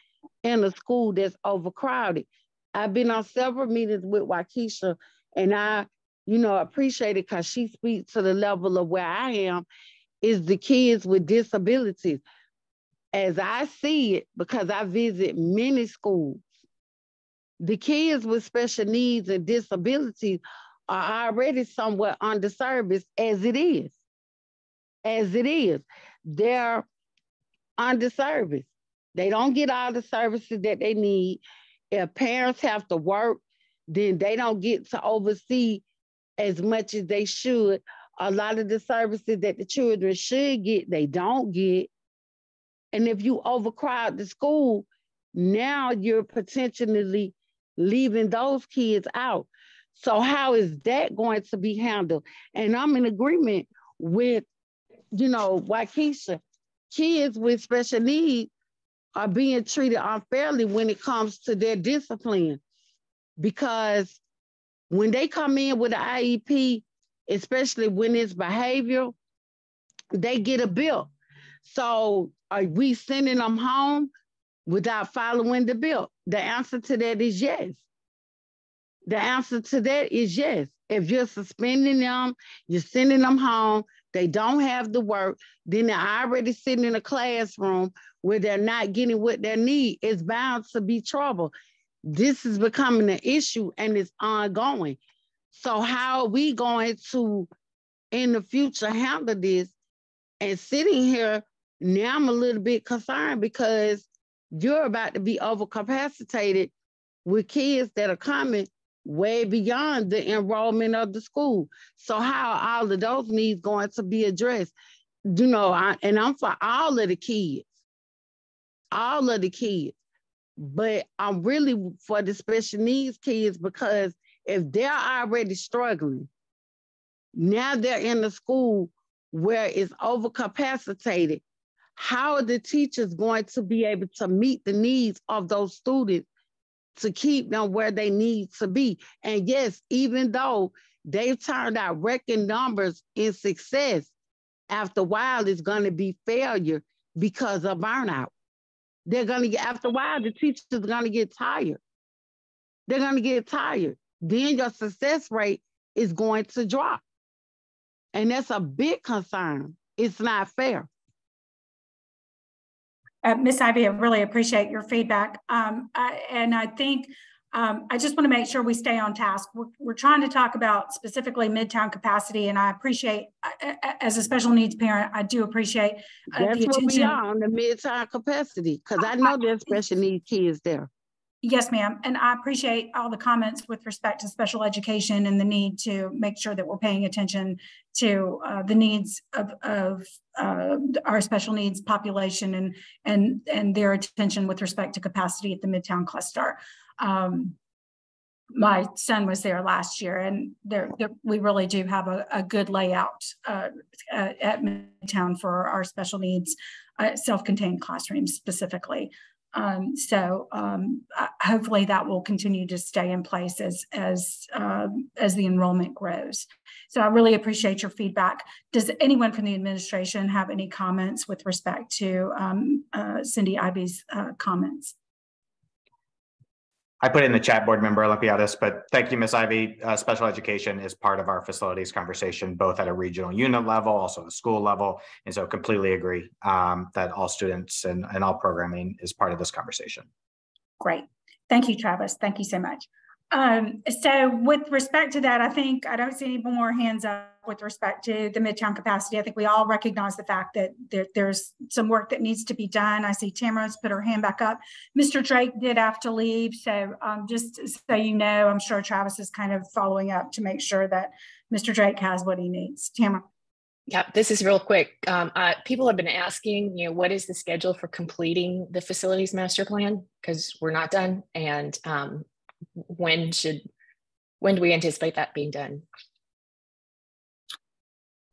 in a school that's overcrowded. I've been on several meetings with Waukesha, and I, you know, appreciate it because she speaks to the level of where I am, is the kids with disabilities. As I see it, because I visit many schools, the kids with special needs and disabilities are already somewhat underserviced as it is. As it is. They're underserviced. They don't get all the services that they need. If parents have to work, then they don't get to oversee as much as they should. A lot of the services that the children should get, they don't get. And if you overcrowd the school, now you're potentially leaving those kids out. So how is that going to be handled? And I'm in agreement with, you know, Waukesha. Kids with special needs are being treated unfairly when it comes to their discipline. Because when they come in with an IEP, especially when it's behavioral, they get a bill. So are we sending them home without following the bill? The answer to that is yes. The answer to that is yes. If you're suspending them, you're sending them home, they don't have the work, then they're already sitting in a classroom where they're not getting what they need. It's bound to be trouble. This is becoming an issue and it's ongoing. So, how are we going to, in the future, handle this? And sitting here, now I'm a little bit concerned because you're about to be overcapacitated with kids that are coming way beyond the enrollment of the school. So how are all of those needs going to be addressed? You know, I, and I'm for all of the kids, all of the kids, but I'm really for the special needs kids because if they're already struggling, now they're in the school where it's overcapacitated. How are the teachers going to be able to meet the needs of those students to keep them where they need to be. And yes, even though they've turned out record numbers in success, after a while it's going to be failure because of burnout. They're going to get, after a while, the teachers are going to get tired. They're going to get tired. Then your success rate is going to drop. And that's a big concern. It's not fair. Uh, Miss Ivy, I really appreciate your feedback. Um, I, and I think um, I just want to make sure we stay on task. We're, we're trying to talk about specifically Midtown capacity, and I appreciate, uh, uh as a special needs parent, I do appreciate uh, That's the attention. That's what we are on the Midtown capacity, because I know there's special needs kids there. Yes, ma'am. And I appreciate all the comments with respect to special education and the need to make sure that we're paying attention to uh, the needs of, of uh, our special needs population and, and, and their attention with respect to capacity at the Midtown cluster. Um, my son was there last year and there, we really do have a, a good layout uh, at Midtown for our special needs uh, self-contained classrooms specifically. Um, so um, hopefully that will continue to stay in place as as uh, as the enrollment grows. So I really appreciate your feedback. Does anyone from the administration have any comments with respect to um, uh, Cindy Ivy's uh, comments? I put in the chat board member Olympiadis, but thank you, Ms. Ivy. Uh, special education is part of our facilities conversation, both at a regional unit level, also a school level. And so completely agree um, that all students and, and all programming is part of this conversation. Great. Thank you, Travis. Thank you so much. Um, so with respect to that, I think I don't see any more hands up with respect to the Midtown capacity. I think we all recognize the fact that there, there's some work that needs to be done. I see Tamara's put her hand back up. Mr. Drake did have to leave. So um, just so you know, I'm sure Travis is kind of following up to make sure that Mr. Drake has what he needs. Tamara. Yeah, this is real quick. Um, uh, people have been asking, you know, what is the schedule for completing the facilities master plan? Because we're not done. And um, when should when do we anticipate that being done?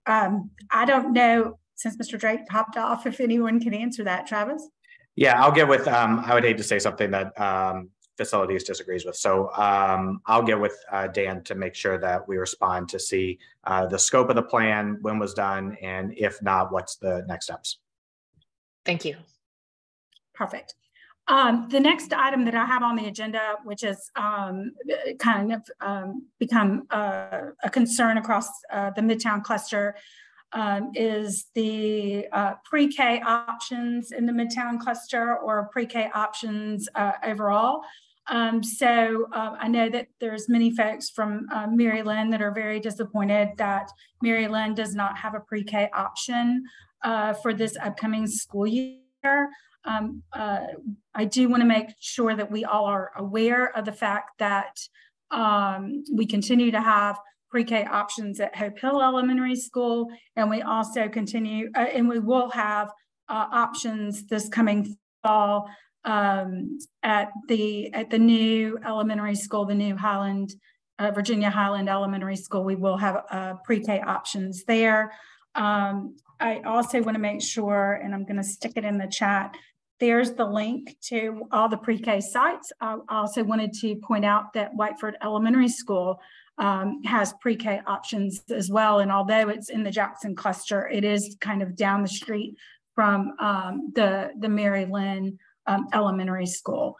Um, I don't know since Mr. Drake popped off if anyone can answer that, Travis. Yeah, I'll get with, um, I would hate to say something that um, facilities disagrees with. So um, I'll get with uh, Dan to make sure that we respond to see uh, the scope of the plan, when was done, and if not, what's the next steps. Thank you. Perfect. Um, the next item that I have on the agenda, which has um, kind of um, become uh, a concern across uh, the Midtown cluster, um, is the uh, pre-K options in the Midtown cluster or pre-K options uh, overall. Um, so uh, I know that there's many folks from uh, Mary Lin that are very disappointed that Mary Lin does not have a pre-K option for this upcoming school year um, uh, I do want to make sure that we all are aware of the fact that um, we continue to have pre-K options at Hope Hill Elementary School, and we also continue, uh, and we will have uh, options this coming fall um, at the at the new elementary school, the new Highland, uh, Virginia Highland Elementary School. We will have uh, pre-K options there. Um, I also want to make sure, and I'm going to stick it in the chat, there's the link to all the pre-K sites. I also wanted to point out that Whitefoord Elementary School um, has pre-K options as well. And although it's in the Jackson cluster, it is kind of down the street from um, the, the Mary Lin um, Elementary School.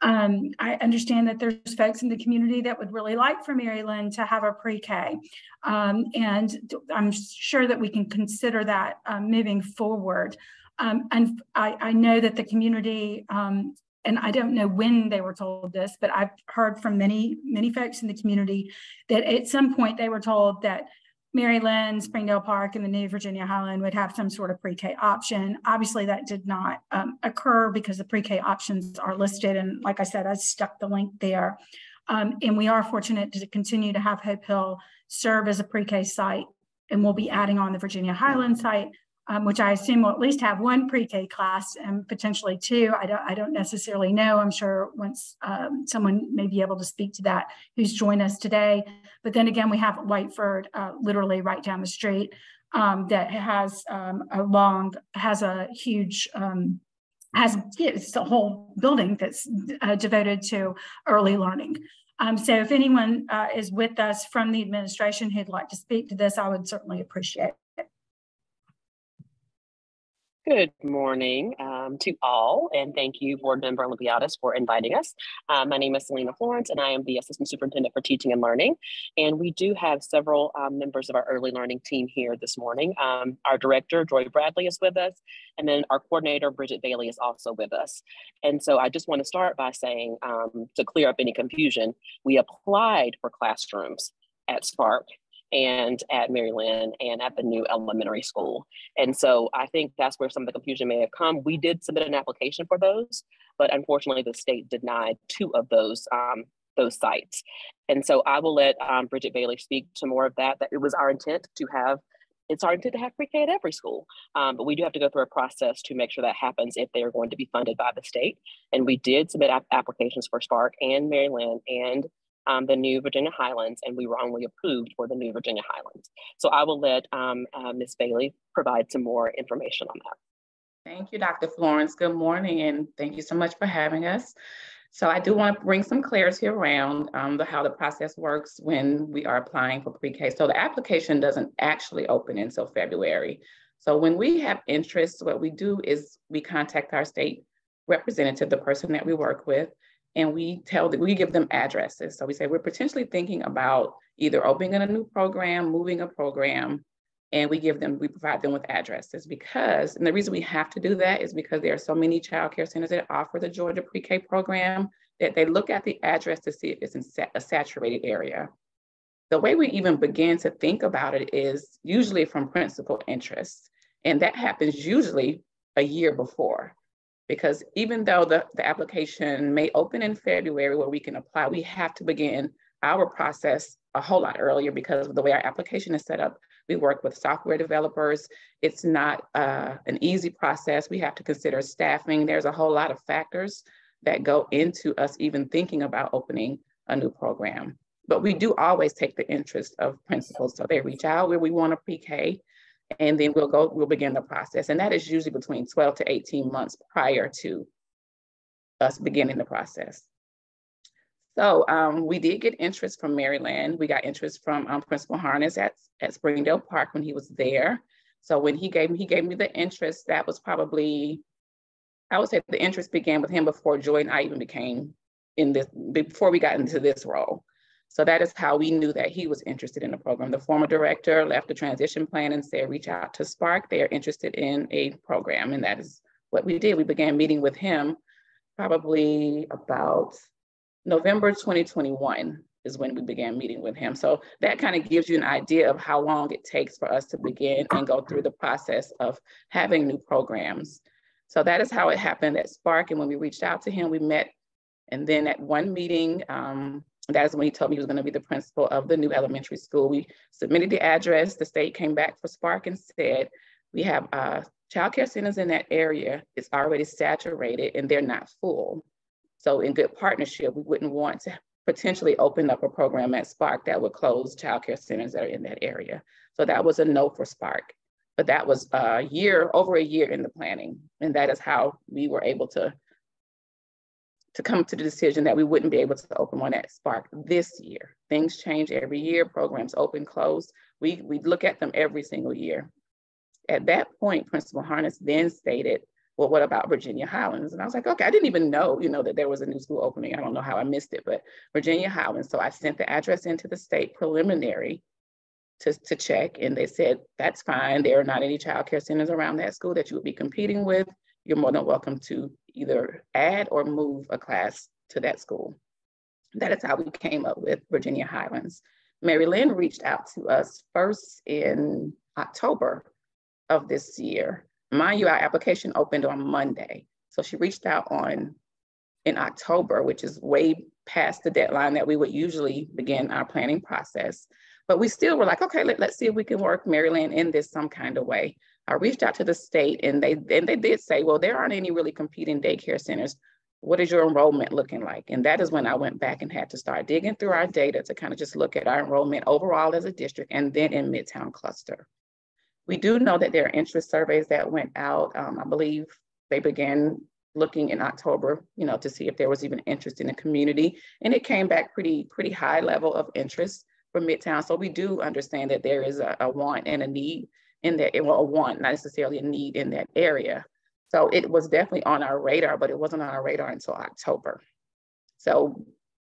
Um, I understand that there's folks in the community that would really like for Mary Lin to have a pre-K. Um, and I'm sure that we can consider that um, moving forward. Um, and I, I, know that the community, um, and I don't know when they were told this, but I've heard from many, many folks in the community that at some point they were told that Mary Lin, Springdale Park, and the new Virginia Highland would have some sort of pre-K option. Obviously, that did not um, occur because the pre-K options are listed. And like I said, I stuck the link there. Um, and we are fortunate to continue to have Hope Hill serve as a pre-K site. And we'll be adding on the Virginia Highland site um, which I assume will at least have one pre-K class and potentially two. I don't, I don't necessarily know. I'm sure once um, someone may be able to speak to that who's joined us today. But then again, we have Whitefoord uh, literally right down the street um, that has um, a long, has a huge, um, has it's a whole building that's uh, devoted to early learning. Um, so if anyone uh, is with us from the administration who'd like to speak to this, I would certainly appreciate Good morning um, to all, and thank you, Board Member Olympiadis, for inviting us. Uh, my name is Selena Florence, and I am the Assistant Superintendent for Teaching and Learning. And we do have several um, members of our early learning team here this morning. Um, our Director, Joy Bradley, is with us, and then our Coordinator, Bridget Bailey, is also with us. And so I just want to start by saying, um, to clear up any confusion, we applied for classrooms at Spark and at Mary Lin and at the new elementary school. And so I think that's where some of the confusion may have come. We did submit an application for those, but unfortunately the state denied two of those um, those sites. And so I will let um, Bridget Bailey speak to more of that, that it was our intent to have it's our intent to have pre-K at every school, um, but we do have to go through a process to make sure that happens if they are going to be funded by the state. And we did submit applications for Spark and Mary Lin and um, the new Virginia Highlands, and we were only approved for the new Virginia Highlands. So I will let um, uh, Ms. Bailey provide some more information on that. Thank you, Dr. Florence. Good morning, and thank you so much for having us. So I do want to bring some clarity around um, the, how the process works when we are applying for pre-K. So the application doesn't actually open until February. So when we have interest, what we do is we contact our state representative, the person that we work with, and we tell that we give them addresses. So we say we're potentially thinking about either opening a new program, moving a program, and we give them, we provide them with addresses because, and the reason we have to do that is because there are so many childcare centers that offer the Georgia Pre-K program that they look at the address to see if it's in a saturated area. The way we even begin to think about it is usually from principal interest. And that happens usually a year before because even though the, the application may open in February where we can apply, we have to begin our process a whole lot earlier because of the way our application is set up. We work with software developers. It's not uh, an easy process. We have to consider staffing. There's a whole lot of factors that go into us even thinking about opening a new program. But we do always take the interest of principals. So they reach out where we want a pre-K and then we'll go, we'll begin the process. And that is usually between 12 to 18 months prior to us beginning the process. So um, we did get interest from Mary Lin. We got interest from um, Principal Harness at, at Springdale Park when he was there. So when he gave me, he gave me the interest, that was probably, I would say the interest began with him before Joy and I even became in this, before we got into this role. So that is how we knew that he was interested in the program. The former director left the transition plan and said, reach out to Spark. They are interested in a program. And that is what we did. We began meeting with him probably about November 2021 is when we began meeting with him. So that kind of gives you an idea of how long it takes for us to begin and go through the process of having new programs. So that is how it happened at Spark. And when we reached out to him, we met. And then at one meeting, um, that is when he told me he was going to be the principal of the new elementary school. We submitted the address. The state came back for Spark and said, we have uh, child care centers in that area. It's already saturated and they're not full. So in good partnership, we wouldn't want to potentially open up a program at Spark that would close child care centers that are in that area. So that was a no for Spark. But that was a year, over a year in the planning. And that is how we were able to to come to the decision that we wouldn't be able to open one at Spark this year. Things change every year, programs open, close. We, we look at them every single year. At that point, Principal Harness then stated, well, what about Virginia Highlands? And I was like, okay, I didn't even know, you know, that there was a new school opening. I don't know how I missed it, but Virginia Highlands. So I sent the address into the state preliminary to, to check and they said, that's fine. There are not any childcare centers around that school that you would be competing with you're more than welcome to either add or move a class to that school. That is how we came up with Virginia Highlands. Mary Lin reached out to us first in October of this year. Mind you, our application opened on Monday. So she reached out on in October, which is way past the deadline that we would usually begin our planning process. But we still were like, okay, let, us see if we can work Mary Lin in this some kind of way. I reached out to the state and they and they did say, well, there aren't any really competing daycare centers. What is your enrollment looking like? And that is when I went back and had to start digging through our data to kind of just look at our enrollment overall as a district and then in Midtown cluster. We do know that there are interest surveys that went out. Um, I believe they began looking in October, you know, to see if there was even interest in the community. And it came back pretty, pretty high level of interest for Midtown. So we do understand that there is a, a want and a need in that, well, a want, not necessarily a need in that area. So it was definitely on our radar, but it wasn't on our radar until October. So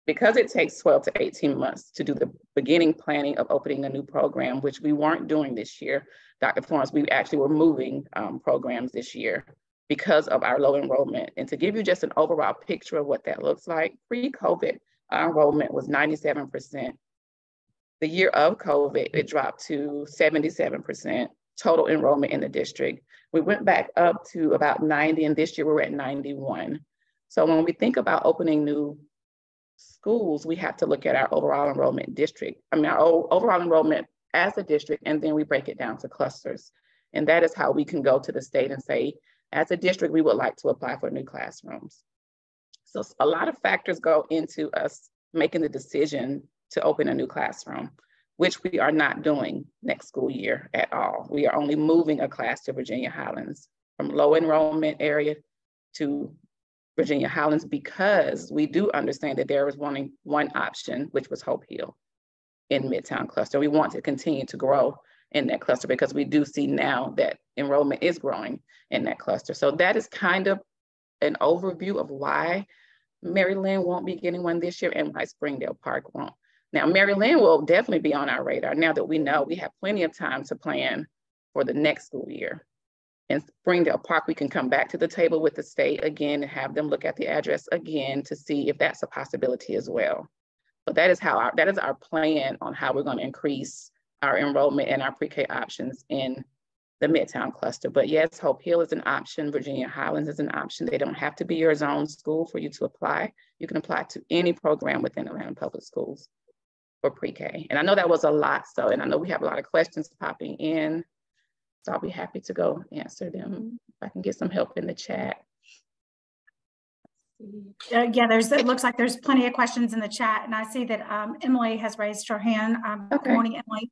because it takes 12 to 18 months to do the beginning planning of opening a new program, which we weren't doing this year, Dr. Florence, we actually were moving um, programs this year because of our low enrollment. And to give you just an overall picture of what that looks like, pre-COVID, our enrollment was 97% the year of COVID, it dropped to 77% total enrollment in the district. We went back up to about 90, and this year we're at 91. So when we think about opening new schools, we have to look at our overall enrollment district. I mean, our overall enrollment as a district, and then we break it down to clusters. And that is how we can go to the state and say, as a district, we would like to apply for new classrooms. So a lot of factors go into us making the decision to open a new classroom, which we are not doing next school year at all. We are only moving a class to Virginia Highlands from low enrollment area to Virginia Highlands because we do understand that there was only one option, which was Hope Hill in Midtown Cluster. We want to continue to grow in that cluster because we do see now that enrollment is growing in that cluster. So that is kind of an overview of why Mary Lin won't be getting one this year and why Springdale Park won't. Now, Mary Lin will definitely be on our radar now that we know we have plenty of time to plan for the next school year. In Springdale Park, we can come back to the table with the state again and have them look at the address again to see if that's a possibility as well. But that is how our, that is our plan on how we're going to increase our enrollment and our pre-K options in the Midtown cluster. But yes, Hope Hill is an option. Virginia Highlands is an option. They don't have to be your zone school for you to apply. You can apply to any program within Atlanta Public Schools for pre-K. And I know that was a lot, so, and I know we have a lot of questions popping in, so I'll be happy to go answer them. If I can get some help in the chat. Uh, yeah, there's, it looks like there's plenty of questions in the chat, and I see that um, Emily has raised her hand. Um, okay. Good morning, Emily.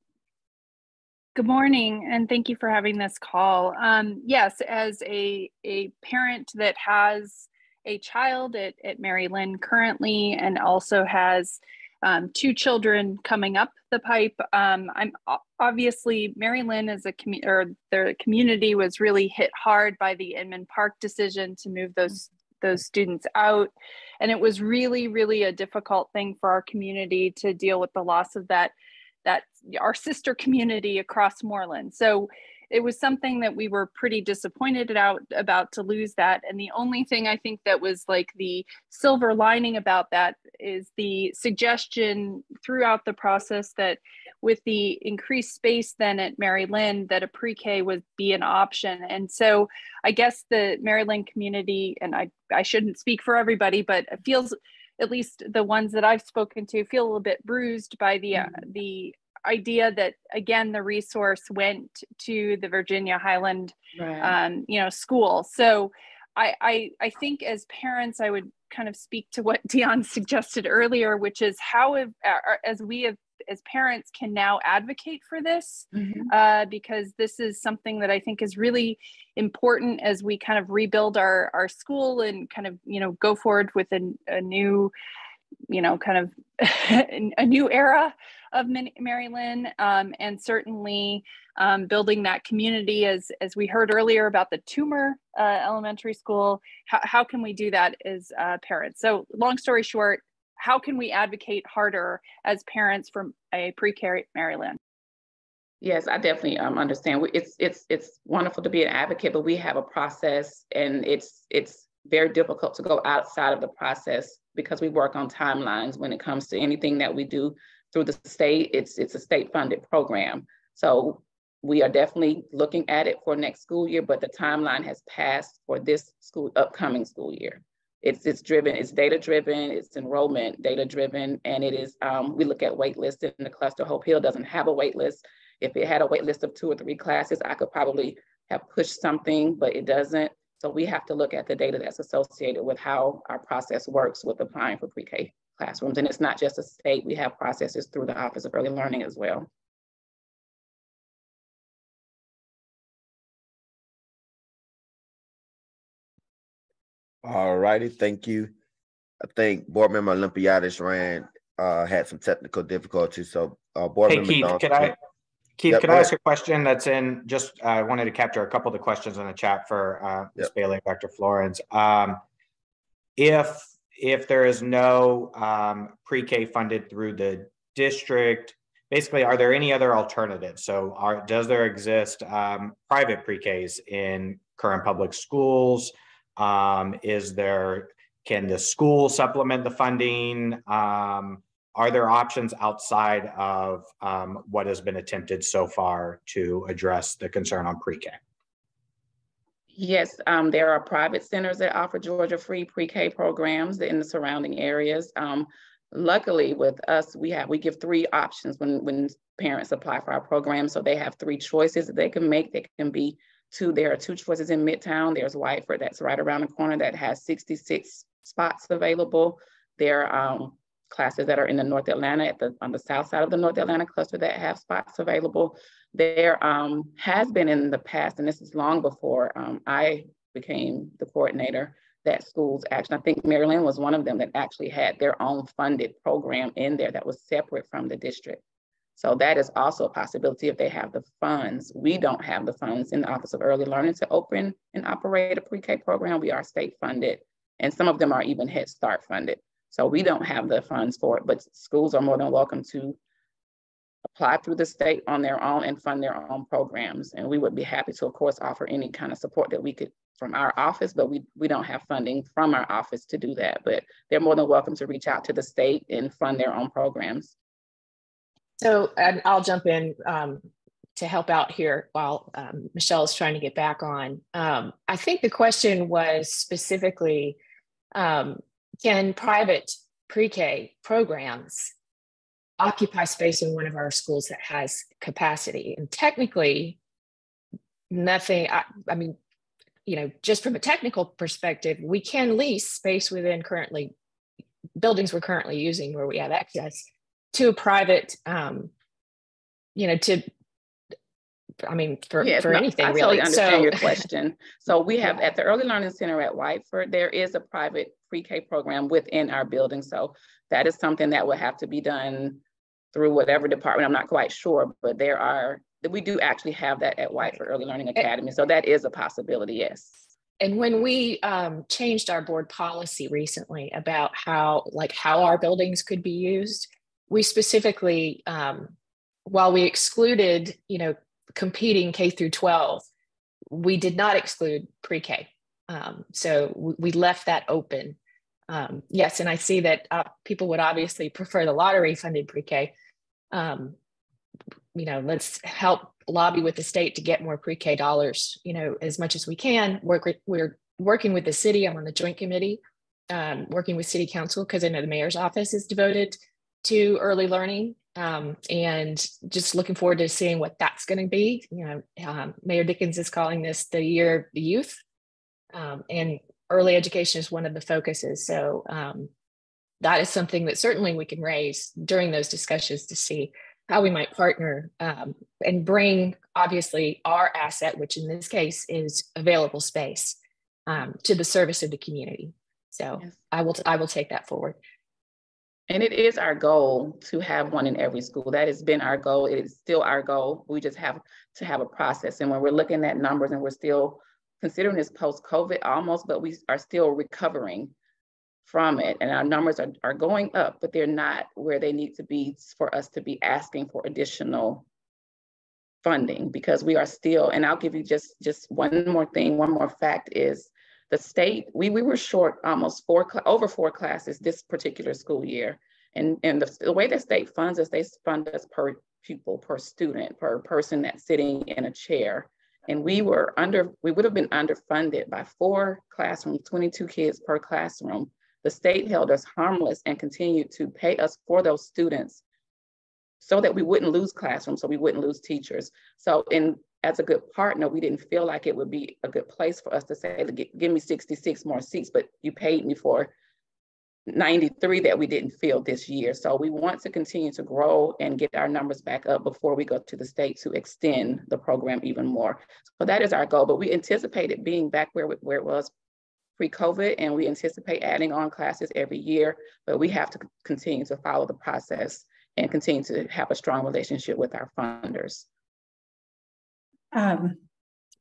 Good morning, and thank you for having this call. Um, yes, as a, a parent that has a child at, at Mary Lin currently and also has um, two children coming up the pipe. Um, I'm obviously Mary Lin is a community, or their community was really hit hard by the Inman Park decision to move those those students out, and it was really really a difficult thing for our community to deal with the loss of that that our sister community across Moreland. So it was something that we were pretty disappointed about about to lose that. And the only thing i think that was like the silver lining about that is the suggestion throughout the process that with the increased space then at mary lin that a pre-k would be an option. And so i guess the mary lin community and i i shouldn't speak for everybody but it feels at least the ones that I've spoken to feel a little bit bruised by the uh, the idea that again the resource went to the Virginia Highland right. um, you know school. So I, I I think as parents I would kind of speak to what Dion suggested earlier, which is how uh, as we have as parents can now advocate for this mm-hmm. uh, because this is something that I think is really important as we kind of rebuild our our school and kind of you know go forward with a, a new you know kind of a new era of Mary Lin um, and certainly um, building that community as as we heard earlier about the Toomer uh, elementary school how, how can we do that as uh, parents so long story short how can we advocate harder as parents from a pre-K Mary Lin? Yes, I definitely um, understand. It's it's it's wonderful to be an advocate, but we have a process, and it's it's very difficult to go outside of the process because we work on timelines when it comes to anything that we do through the state. It's it's a state funded program, so we are definitely looking at it for next school year, but the timeline has passed for this school upcoming school year it's it's driven, it's data driven, it's enrollment data driven, and it is um, we look at wait lists in the cluster. Hope Hill doesn't have a wait list. If it had a wait list of two or three classes, I could probably have pushed something, but it doesn't. So we have to look at the data that's associated with how our process works with applying for pre-K classrooms. And it's not just a state, we have processes through the Office of Early Learning as well. All righty, thank you. I think board member Olympiadis ran uh, had some technical difficulties. So uh, board hey, member Keith, Don- can I Keith, Yep, can I ask a question that's in just I wanted to capture a couple of the questions in the chat for uh, Ms. Bailey and Dr. Florence. Um, if if there is no um, pre-K funded through the district, basically, are there any other alternatives? So, are does there exist um, private pre-Ks in current public schools? Um, is there can the school supplement the funding? Um, are there options outside of um, what has been attempted so far to address the concern on pre-K? Yes, um, there are private centers that offer Georgia free pre-K programs in the surrounding areas. Um, luckily with us, we have, we give three options when, when parents apply for our program. So they have three choices that they can make. They can be two, there are two choices in Midtown. There's Whitefoord that's right around the corner that has 66 spots available. There are um, classes that are in the North Atlanta, at the, on the south side of the North Atlanta cluster that have spots available. There um, has been in the past, and this is long before um, I became the coordinator, that schools actually, I think Mary Lin was one of them that actually had their own funded program in there that was separate from the district. So that is also a possibility if they have the funds. We don't have the funds in the Office of Early Learning to open and operate a pre-K program. We are state funded, and some of them are even Head Start funded. So we don't have the funds for it, but schools are more than welcome to apply through the state on their own and fund their own programs. And we would be happy to, of course, offer any kind of support that we could from our office, but we, we don't have funding from our office to do that. But they're more than welcome to reach out to the state and fund their own programs. So I'll jump in um, to help out here while um, Michelle is trying to get back on. Um, I think the question was specifically, um, can private pre-K programs occupy space in one of our schools that has capacity? And technically, nothing, I, I mean, you know, just from a technical perspective, we can lease space within currently buildings we're currently using where we have access to a private, um, you know, to I mean, for, for no, anything I really. totally understand so, your question. So we have at the Early Learning Center at Whitefoord, there is a private pre-K program within our building. So that is something that will have to be done through whatever department. I'm not quite sure, but there are, we do actually have that at Whitefoord Early Learning Academy. So that is a possibility, yes. And when we um, changed our board policy recently about how, like, how our buildings could be used, we specifically, um, while we excluded, you know, competing K through 12, we did not exclude pre-K. Um, so we, we left that open. Um, yes, and I see that uh, people would obviously prefer the lottery funded pre-K. Um, you know, let's help lobby with the state to get more pre-K dollars, you know, as much as we can. Work we're working with the city. I'm on the joint committee, um, working with city council because I know the mayor's office is devoted to early learning um, and just looking forward to seeing what that's going to be. You know, um, Mayor Dickens is calling this the year of the youth, um, and early education is one of the focuses. So um, that is something that certainly we can raise during those discussions to see how we might partner um, and bring obviously our asset, which in this case is available space, um, to the service of the community. So yes. I will I will take that forward. And it is our goal to have one in every school. That has been our goal. It is still our goal. We just have to have a process. And when we're looking at numbers and we're still considering it's post-COVID almost, but we are still recovering from it. And our numbers are, are going up, but they're not where they need to be for us to be asking for additional funding because we are still, and I'll give you just, just one more thing, one more fact is the state, we, we were short almost four, over four classes this particular school year. And, and the, the way the state funds us, they fund us per pupil, per student, per person that's sitting in a chair. And we were under, we would have been underfunded by four classrooms, 22 kids per classroom. The state held us harmless and continued to pay us for those students so that we wouldn't lose classrooms, so we wouldn't lose teachers. So in as a good partner, we didn't feel like it would be a good place for us to say, give me 66 more seats, but you paid me for 93 that we didn't fill this year. So we want to continue to grow and get our numbers back up before we go to the state to extend the program even more. So that is our goal, but we anticipate it being back where, where it was pre-COVID and we anticipate adding on classes every year, but we have to continue to follow the process and continue to have a strong relationship with our funders. Um,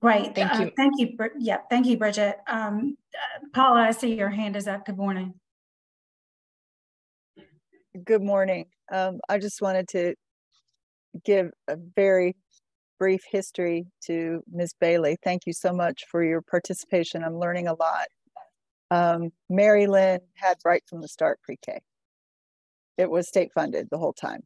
right. Thank uh, you. Thank you. Yeah. Thank you, Bridget. Um, uh, Paula, I see your hand is up. Good morning. Good morning. Um, I just wanted to give a very brief history to Ms. Bailey. Thank you so much for your participation. I'm learning a lot. Um, Mary Lin had right from the start pre-K. It was state funded the whole time.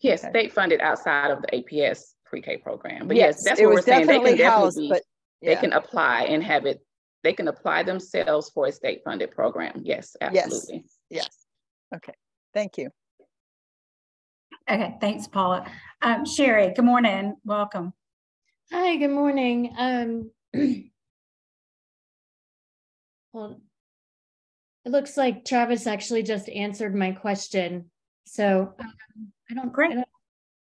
Yes, Okay. state funded outside of the APS pre-K program. But Yes, yes, that's what we're saying. They can housed, definitely be, but they can apply and have it, they can apply themselves for a state funded program. Yes, absolutely. Yes. Okay. Thank you. Okay. Thanks, Paula. Um, Sherry, good morning. Welcome. Hi, good morning. Um, well, it looks like Travis actually just answered my question. So um, I don't, Great. I don't,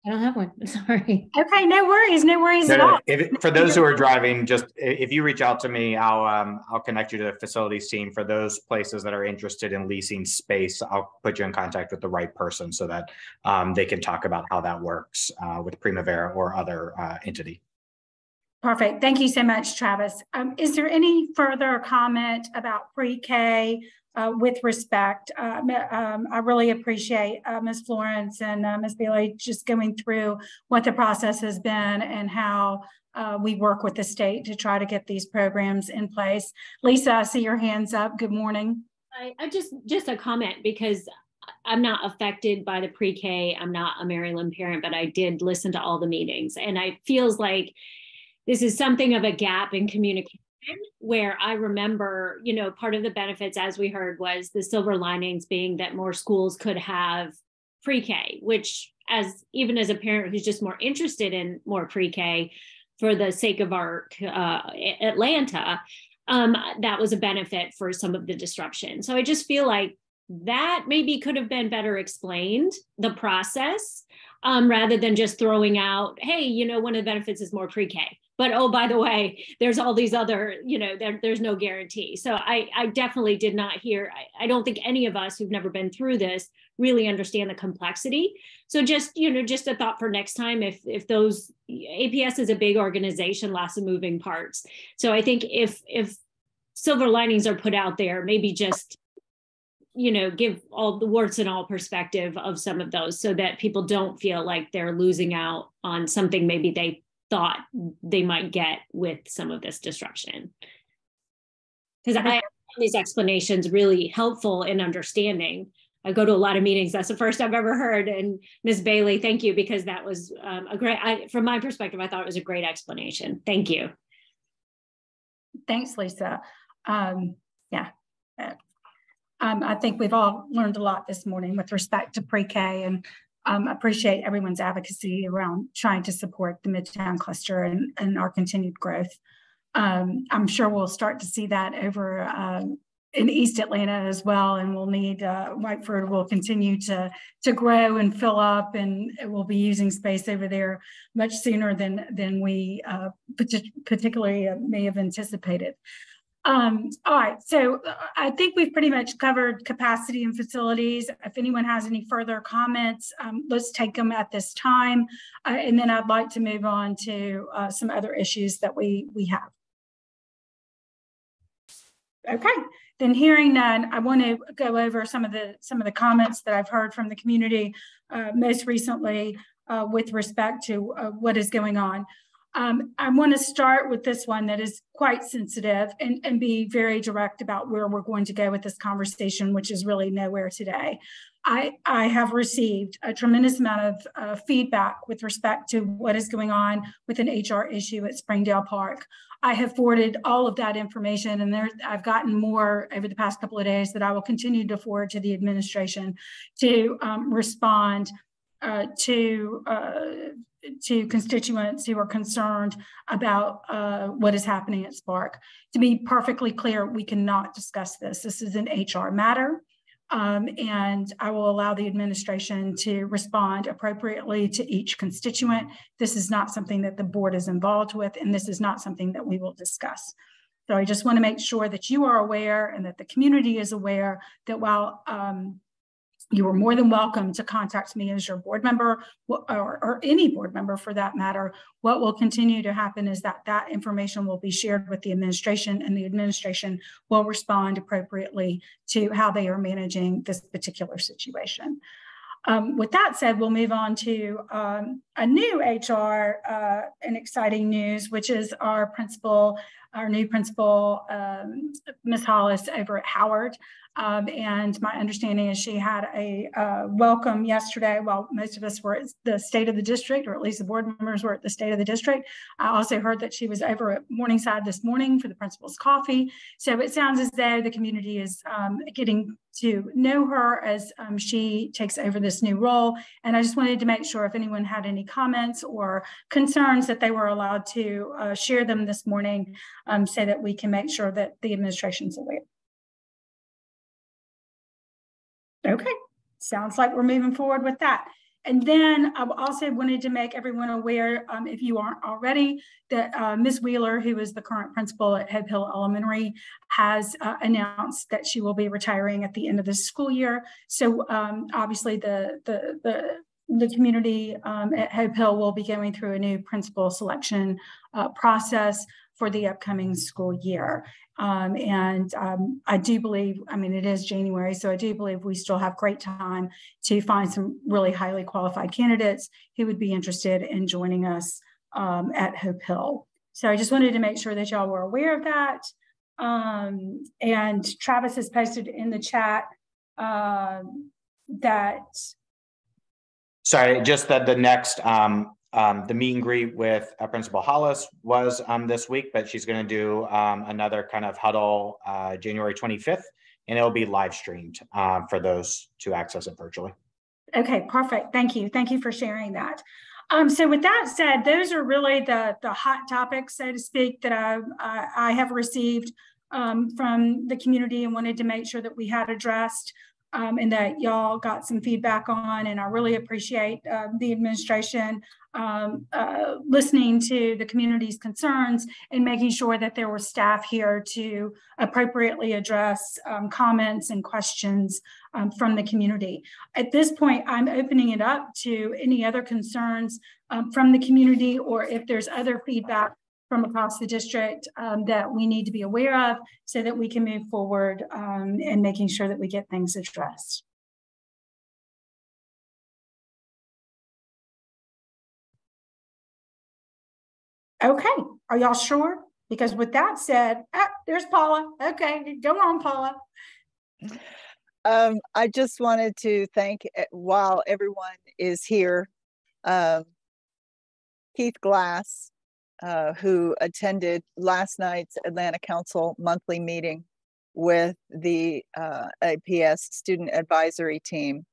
I don't have one. Sorry. Okay. No worries. No worries No, at no, all. if, for those who are driving, just if you reach out to me, I'll um, I'll connect you to the facilities team. For those places that are interested in leasing space, I'll put you in contact with the right person so that um, they can talk about how that works uh, with Primavera or other uh, entity. Perfect. Thank you so much, Travis. Um, is there any further comment about pre-K uh, with respect? Um, um, I really appreciate uh, Ms. Florence and uh, Ms. Bailey just going through what the process has been and how uh, we work with the state to try to get these programs in place. Lisa, I see your hands up. Good morning. I, I just just a comment because I'm not affected by the pre-K. I'm not a Mary Lin parent, but I did listen to all the meetings, and it feels like this is something of a gap in communication where I remember, you know, part of the benefits, as we heard, was the silver linings being that more schools could have pre-K, which as even as a parent who's just more interested in more pre-K for the sake of our uh, Atlanta, um, that was a benefit for some of the disruption. So I just feel like that maybe could have been better explained, the process, um, rather than just throwing out, hey, you know, one of the benefits is more pre-K. But oh, by the way, there's all these other, you know, there, there's no guarantee. So I, I definitely did not hear, I, I don't think any of us who've never been through this really understand the complexity. So just, you know, just a thought for next time, if if those APS is a big organization, lots of moving parts. So I think if if silver linings are put out there, maybe just you know give all the warts and all perspective of some of those so that people don't feel like they're losing out on something maybe they thought they might get with some of this disruption. Because i find these explanations really helpful in understanding. I go to a lot of meetings that's the first i've ever heard and ms bailey thank you because that was um, a great I, from my perspective i thought it was a great explanation. Thank you. Thanks lisa. Um, yeah. Um, I think we've all learned a lot this morning with respect to pre-K and um, appreciate everyone's advocacy around trying to support the Midtown cluster and, and our continued growth. Um, I'm sure we'll start to see that over um, in East Atlanta as well, and we'll need uh, Whitefoord will continue to to grow and fill up, and we'll be using space over there much sooner than than we uh, particularly uh, may have anticipated. Um, all right, so uh, I think we've pretty much covered capacity and facilities. If anyone has any further comments, um, let's take them at this time. Uh, and then I'd like to move on to uh, some other issues that we, we have. Okay, then hearing none, I want to go over some of the some of the comments that I've heard from the community uh, most recently uh, with respect to uh, what is going on. Um, I want to start with this one that is quite sensitive and, and be very direct about where we're going to go with this conversation, which is really nowhere today. I, I have received a tremendous amount of uh, feedback with respect to what is going on with an HR issue at Springdale Park. I have forwarded all of that information, and there I've gotten more over the past couple of days that I will continue to forward to the administration to um, respond uh, to uh, to constituents who are concerned about uh, what is happening at Spark. To be perfectly clear, we cannot discuss this. This is an HR matter. Um, and I will allow the administration to respond appropriately to each constituent. This is not something that the board is involved with, and this is not something that we will discuss. So I just want to make sure that you are aware and that the community is aware that while um, you are more than welcome to contact me as your board member or, or, any board member for that matter. What will continue to happen is that that information will be shared with the administration and the administration will respond appropriately to how they are managing this particular situation. Um, with that said, we'll move on to um, a new HR uh, and exciting news, which is our principal, our new principal, um, Ms. Hollis over at Howard. Um, and my understanding is she had a uh, welcome yesterday while most of us were at the state of the district, or at least the board members were at the state of the district. I also heard that she was over at Morningside this morning for the principal's coffee. So it sounds as though the community is um, getting to know her as um, she takes over this new role. And I just wanted to make sure if anyone had any comments or concerns that they were allowed to uh, share them this morning um, so that we can make sure that the administration's aware. Okay, sounds like we're moving forward with that. And then I also wanted to make everyone aware, um, if you aren't already, that uh, Ms. Wheeler, who is the current principal at Hope Hill Elementary, has uh, announced that she will be retiring at the end of this school year. So um, obviously the, the, the the community um, at Hope Hill will be going through a new principal selection uh, process for the upcoming school year. Um, and um, I do believe, I mean, it is January, so I do believe we still have great time to find some really highly qualified candidates who would be interested in joining us um, at Hope Hill. So I just wanted to make sure that y'all were aware of that. Um, and Travis has posted in the chat uh, that. Sorry, just that the next um, the meet and greet with uh, Principal Hollis was um, this week, but she's going to do um, another kind of huddle uh, January 25th, and it'll be live streamed uh, for those to access it virtually. Okay, perfect. Thank you. Thank you for sharing that. Um, so with that said, those are really the, the hot topics, so to speak, that I, I, I have received um, from the community and wanted to make sure that we had addressed. Um, and that y'all got some feedback on. And I really appreciate uh, the administration um, uh, listening to the community's concerns and making sure that there were staff here to appropriately address um, comments and questions um, from the community. At this point, I'm opening it up to any other concerns um, from the community or if there's other feedback from across the district um, that we need to be aware of so that we can move forward um, and making sure that we get things addressed. Okay, are y'all sure? Because with that said, ah, there's Paula. Okay, go on, Paula. Um, I just wanted to thank, eh, while everyone is here, um, Keith Glass, uh, who attended last night's Atlanta Council monthly meeting with the uh, APS student advisory team.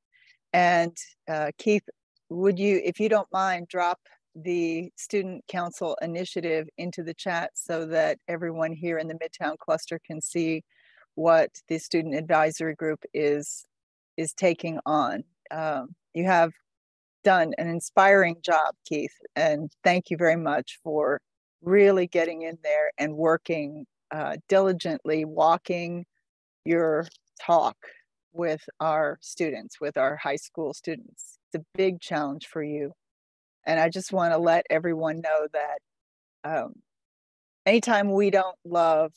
And uh, Keith, would you, if you don't mind, drop the student council initiative into the chat so that everyone here in the Midtown cluster can see what the student advisory group is is taking on. Um, you have done an inspiring job, Keith, and thank you very much for really getting in there and working uh, diligently, walking your talk with our students, with our high school students. It's a big challenge for you. And I just want to let everyone know that um, anytime we don't love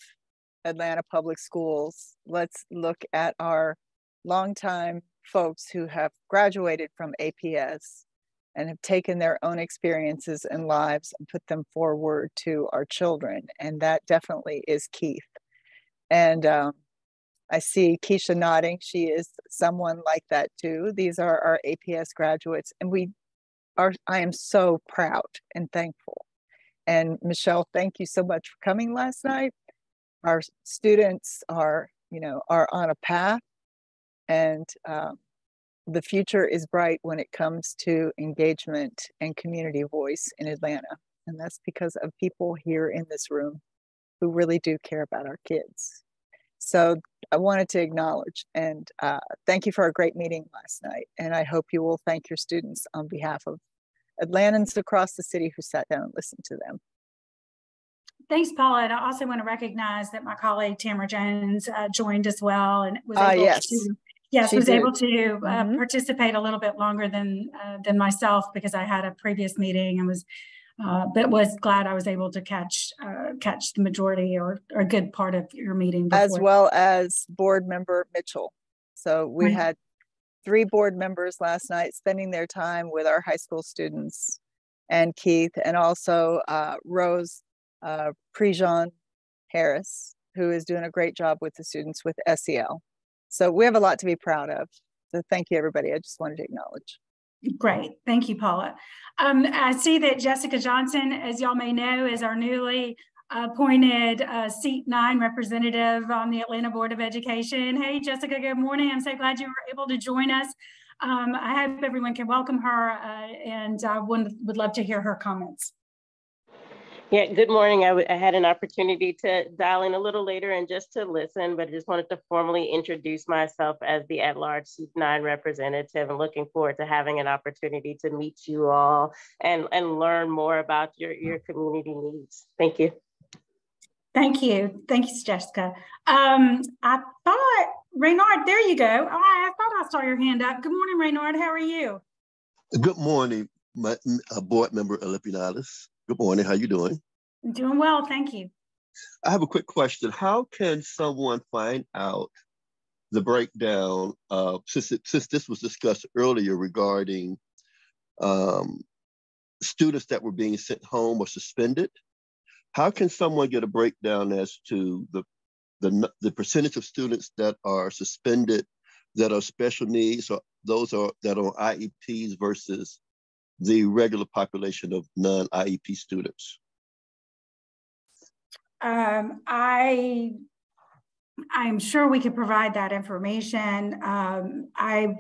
Atlanta Public Schools, let's look at our longtime folks who have graduated from APS and have taken their own experiences and lives and put them forward to our children. And that definitely is Keith. And um, I see Keisha nodding. She is someone like that too. These are our APS graduates. And we are I am so proud and thankful. And Michelle, thank you so much for coming last night. Our students are, you know, are on a path, and um, the future is bright when it comes to engagement and community voice in Atlanta. And that's because of people here in this room who really do care about our kids. So I wanted to acknowledge and uh, thank you for a great meeting last night. And I hope you will thank your students on behalf of Atlantans across the city who sat down and listened to them. Thanks, Paula. And I also want to recognize that my colleague Tamara Jones uh, joined as well and was able uh, yes. to yes She was did. able to uh, Mhm. participate a little bit longer than uh, than myself because I had a previous meeting and was uh, but was glad I was able to catch uh, catch the majority or, or a good part of your meeting as well as board member Mitchell. So we Right. had three board members last night spending their time with our high school students and Keith and also uh, Rose uh, Prejean Harris, who is doing a great job with the students with SEL. So we have a lot to be proud of. So thank you, everybody. I just wanted to acknowledge. Great. Thank you, Paula. Um, I see that Jessica Johnson, as y'all may know, is our newly appointed uh, seat nine representative on the Atlanta Board of Education. Hey, Jessica, good morning. I'm so glad you were able to join us. Um, I hope everyone can welcome her uh, and I would, would love to hear her comments. Yeah, good morning. I, w- I had an opportunity to dial in a little later and just to listen, but I just wanted to formally introduce myself as the at-large Seat 9 representative and looking forward to having an opportunity to meet you all and, and learn more about your, your community needs. Thank you. Thank you. Thanks, Jessica. Um, I thought, Reynard, there you go. Oh, I, I thought I saw your hand up. Good morning, Reynard. How are you? Good morning, my uh, board member Olympiadis. Good morning. How you doing? Doing well, thank you. I have a quick question. How can someone find out the breakdown of since it, since this was discussed earlier regarding um, students that were being sent home or suspended? How can someone get a breakdown as to the the, the percentage of students that are suspended that are special needs or those are that are on IEPs versus the regular population of non-IEP students? Um, I, I'm sure we could provide that information. Um, I,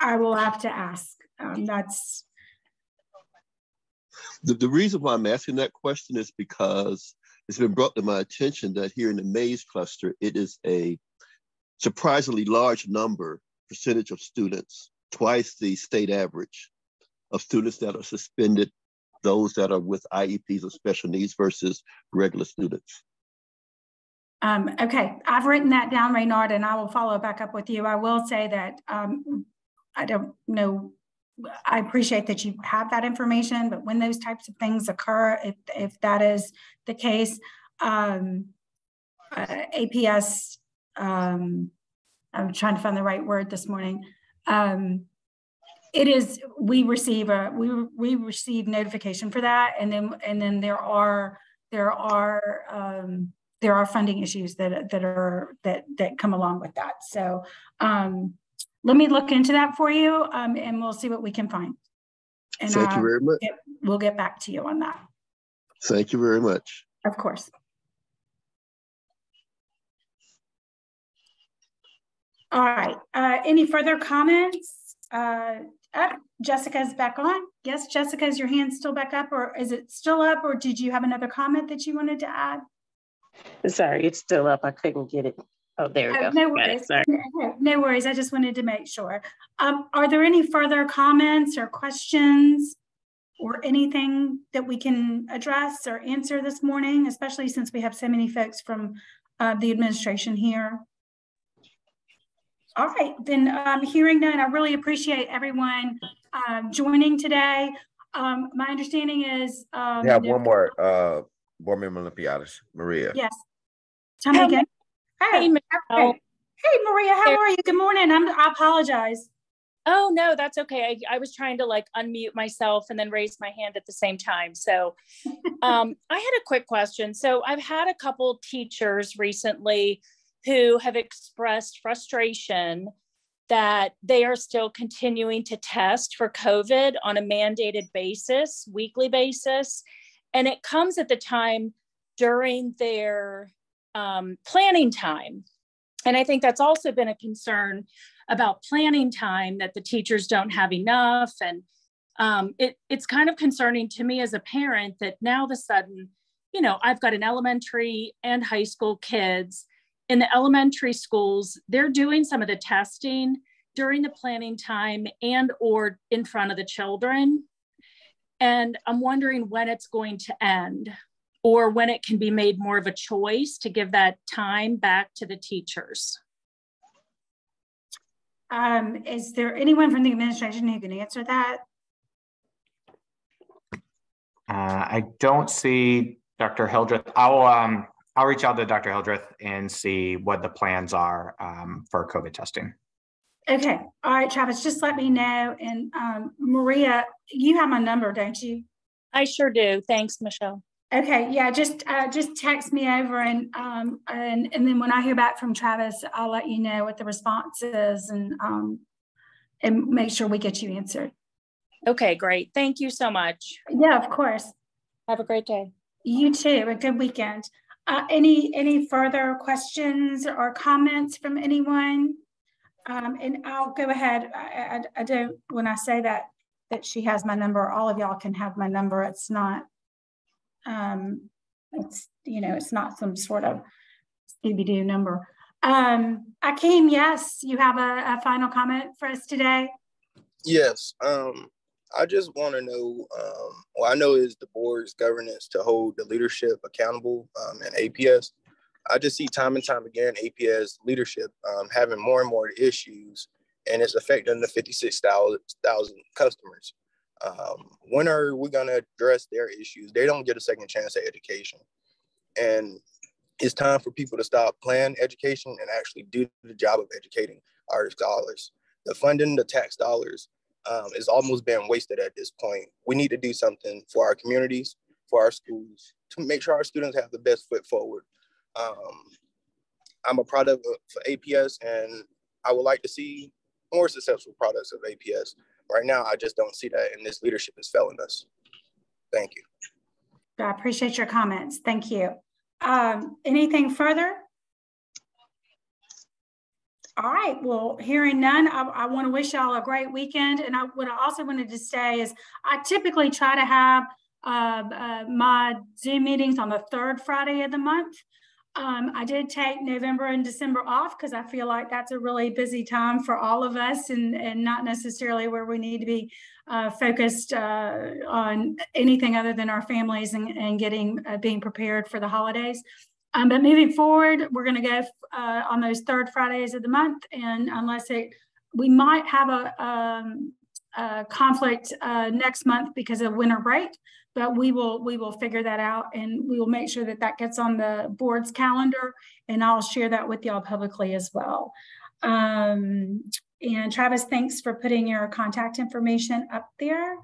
I will have to ask. Um, that's, The, the reason why I'm asking that question is because it's been brought to my attention that here in the Mays cluster, it is a surprisingly large number, percentage of students, twice the state average of students that are suspended, those that are with IEPs or special needs versus regular students. Um, okay, I've written that down, Reynard, and I will follow back up with you. I will say that um, I don't know, I appreciate that you have that information, but when those types of things occur, if, if that is the case, um, uh, APS, um, I'm trying to find the right word this morning. Um, it is we receive a we we receive notification for that, and then and then there are there are um, there are funding issues that that are that that come along with that. So um, let me look into that for you, um, and we'll see what we can find. And Thank you uh, very much. get- we'll get back to you on that. Thank you very much. Of course. All right. Uh, any further comments? Uh, uh, Jessica's back on. Yes, Jessica, is your hand still back up, or is it still up, or did you have another comment that you wanted to add? Sorry, it's still up. I couldn't get it. Oh, there we Uh, go. No worries. No- No worries. I just wanted to make sure. Um, are there any further comments or questions or anything that we can address or answer this morning, especially since we have so many folks from uh, the administration here? All right, then um, hearing none, I really appreciate everyone um, joining today. Um, my understanding is. um, We have one more, uh, board member Olympiadis, Maria. Yes. Tell me again. Hey, Michelle. okay. Hey, Maria, how are you? Good morning. I'm, I apologize. Oh, no, that's okay. I, I was trying to like unmute myself and then raise my hand at the same time. So um, I had a quick question. So I've had a couple teachers recently who have expressed frustration that they are still continuing to test for COVID on a mandated basis, weekly basis. And it comes at the time during their um, planning time. And I think that's also been a concern about planning time that the teachers don't have enough. And um, it, it's kind of concerning to me as a parent that now of a sudden, you know, I've got an elementary and high school kids. In the elementary schools, they're doing some of the testing during the planning time and or in front of the children. And I'm wondering when it's going to end or when it can be made more of a choice to give that time back to the teachers. Um, is there anyone from the administration who can answer that? Uh, I don't see Dr. Hildreth. I'll um, I'll reach out to Dr. Hildreth and see what the plans are um, for COVID testing. Okay, all right, Travis, just let me know. And um, Maria, you have my number, don't you? I sure do. Thanks, Michelle. Okay, yeah, just uh, just text me over and um, and and then when I hear back from Travis, I'll let you know what the response is and um, and make sure we get you answered. Okay, great. Thank you so much. Yeah, of course. Have a great day. You too. A good weekend. Uh, any any further questions or comments from anyone? Um, and I'll go ahead. I, I, I don't. When I say that that she has my number, all of y'all can have my number. It's not. Um, it's you know, it's not some sort of Doo number. Um, Akeem, yes, you have a, a final comment for us today. Yes. Um, I just want to know. Um, well, I know it's the board's governance to hold the leadership accountable um, and APS. I just see time and time again APS leadership um, having more and more issues, and it's affecting the 56,000 customers. Um, when are we going to address their issues? They don't get a second chance at education. And it's time for people to stop playing education and actually do the job of educating our scholars. The funding, the tax dollars, um, is almost being wasted at this point. We need to do something for our communities, for our schools, to make sure our students have the best foot forward. Um, I'm a product of for APS, and I would like to see more successful products of APS. Right now, I just don't see that, and this leadership is failing us. Thank you. I appreciate your comments. Thank you. Um, anything further? All right, well, hearing none, I, I want to wish y'all a great weekend. And I, what I also wanted to say is I typically try to have uh, uh, my Zoom meetings on the third Friday of the month. Um, I did take November and December off because I feel like that's a really busy time for all of us and, and not necessarily where we need to be uh, focused uh, on anything other than our families and, and getting uh, being prepared for the holidays. Um, but moving forward, we're going to go uh, on those third Fridays of the month. And unless it, we might have a, um, a conflict uh, next month because of winter break but we will we will figure that out and we will make sure that that gets on the board's calendar and I'll share that with y'all publicly as well. Um, and Travis, thanks for putting your contact information up there.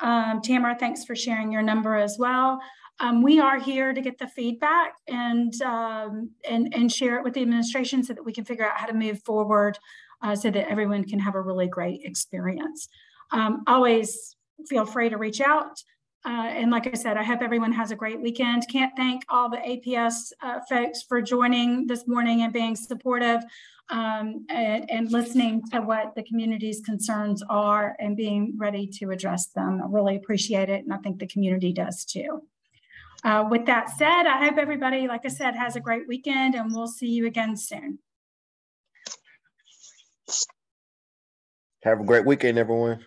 Um, Tamara, thanks for sharing your number as well. Um, we are here to get the feedback and, um, and, and share it with the administration so that we can figure out how to move forward uh, so that everyone can have a really great experience. Um, always feel free to reach out. Uh, and like I said, I hope everyone has a great weekend. Can't thank all the APS uh, folks for joining this morning and being supportive um, and, and, listening to what the community's concerns are and being ready to address them. I really appreciate it. And I think the community does too. Uh, with that said, I hope everybody, like I said, has a great weekend and we'll see you again soon. Have a great weekend, everyone.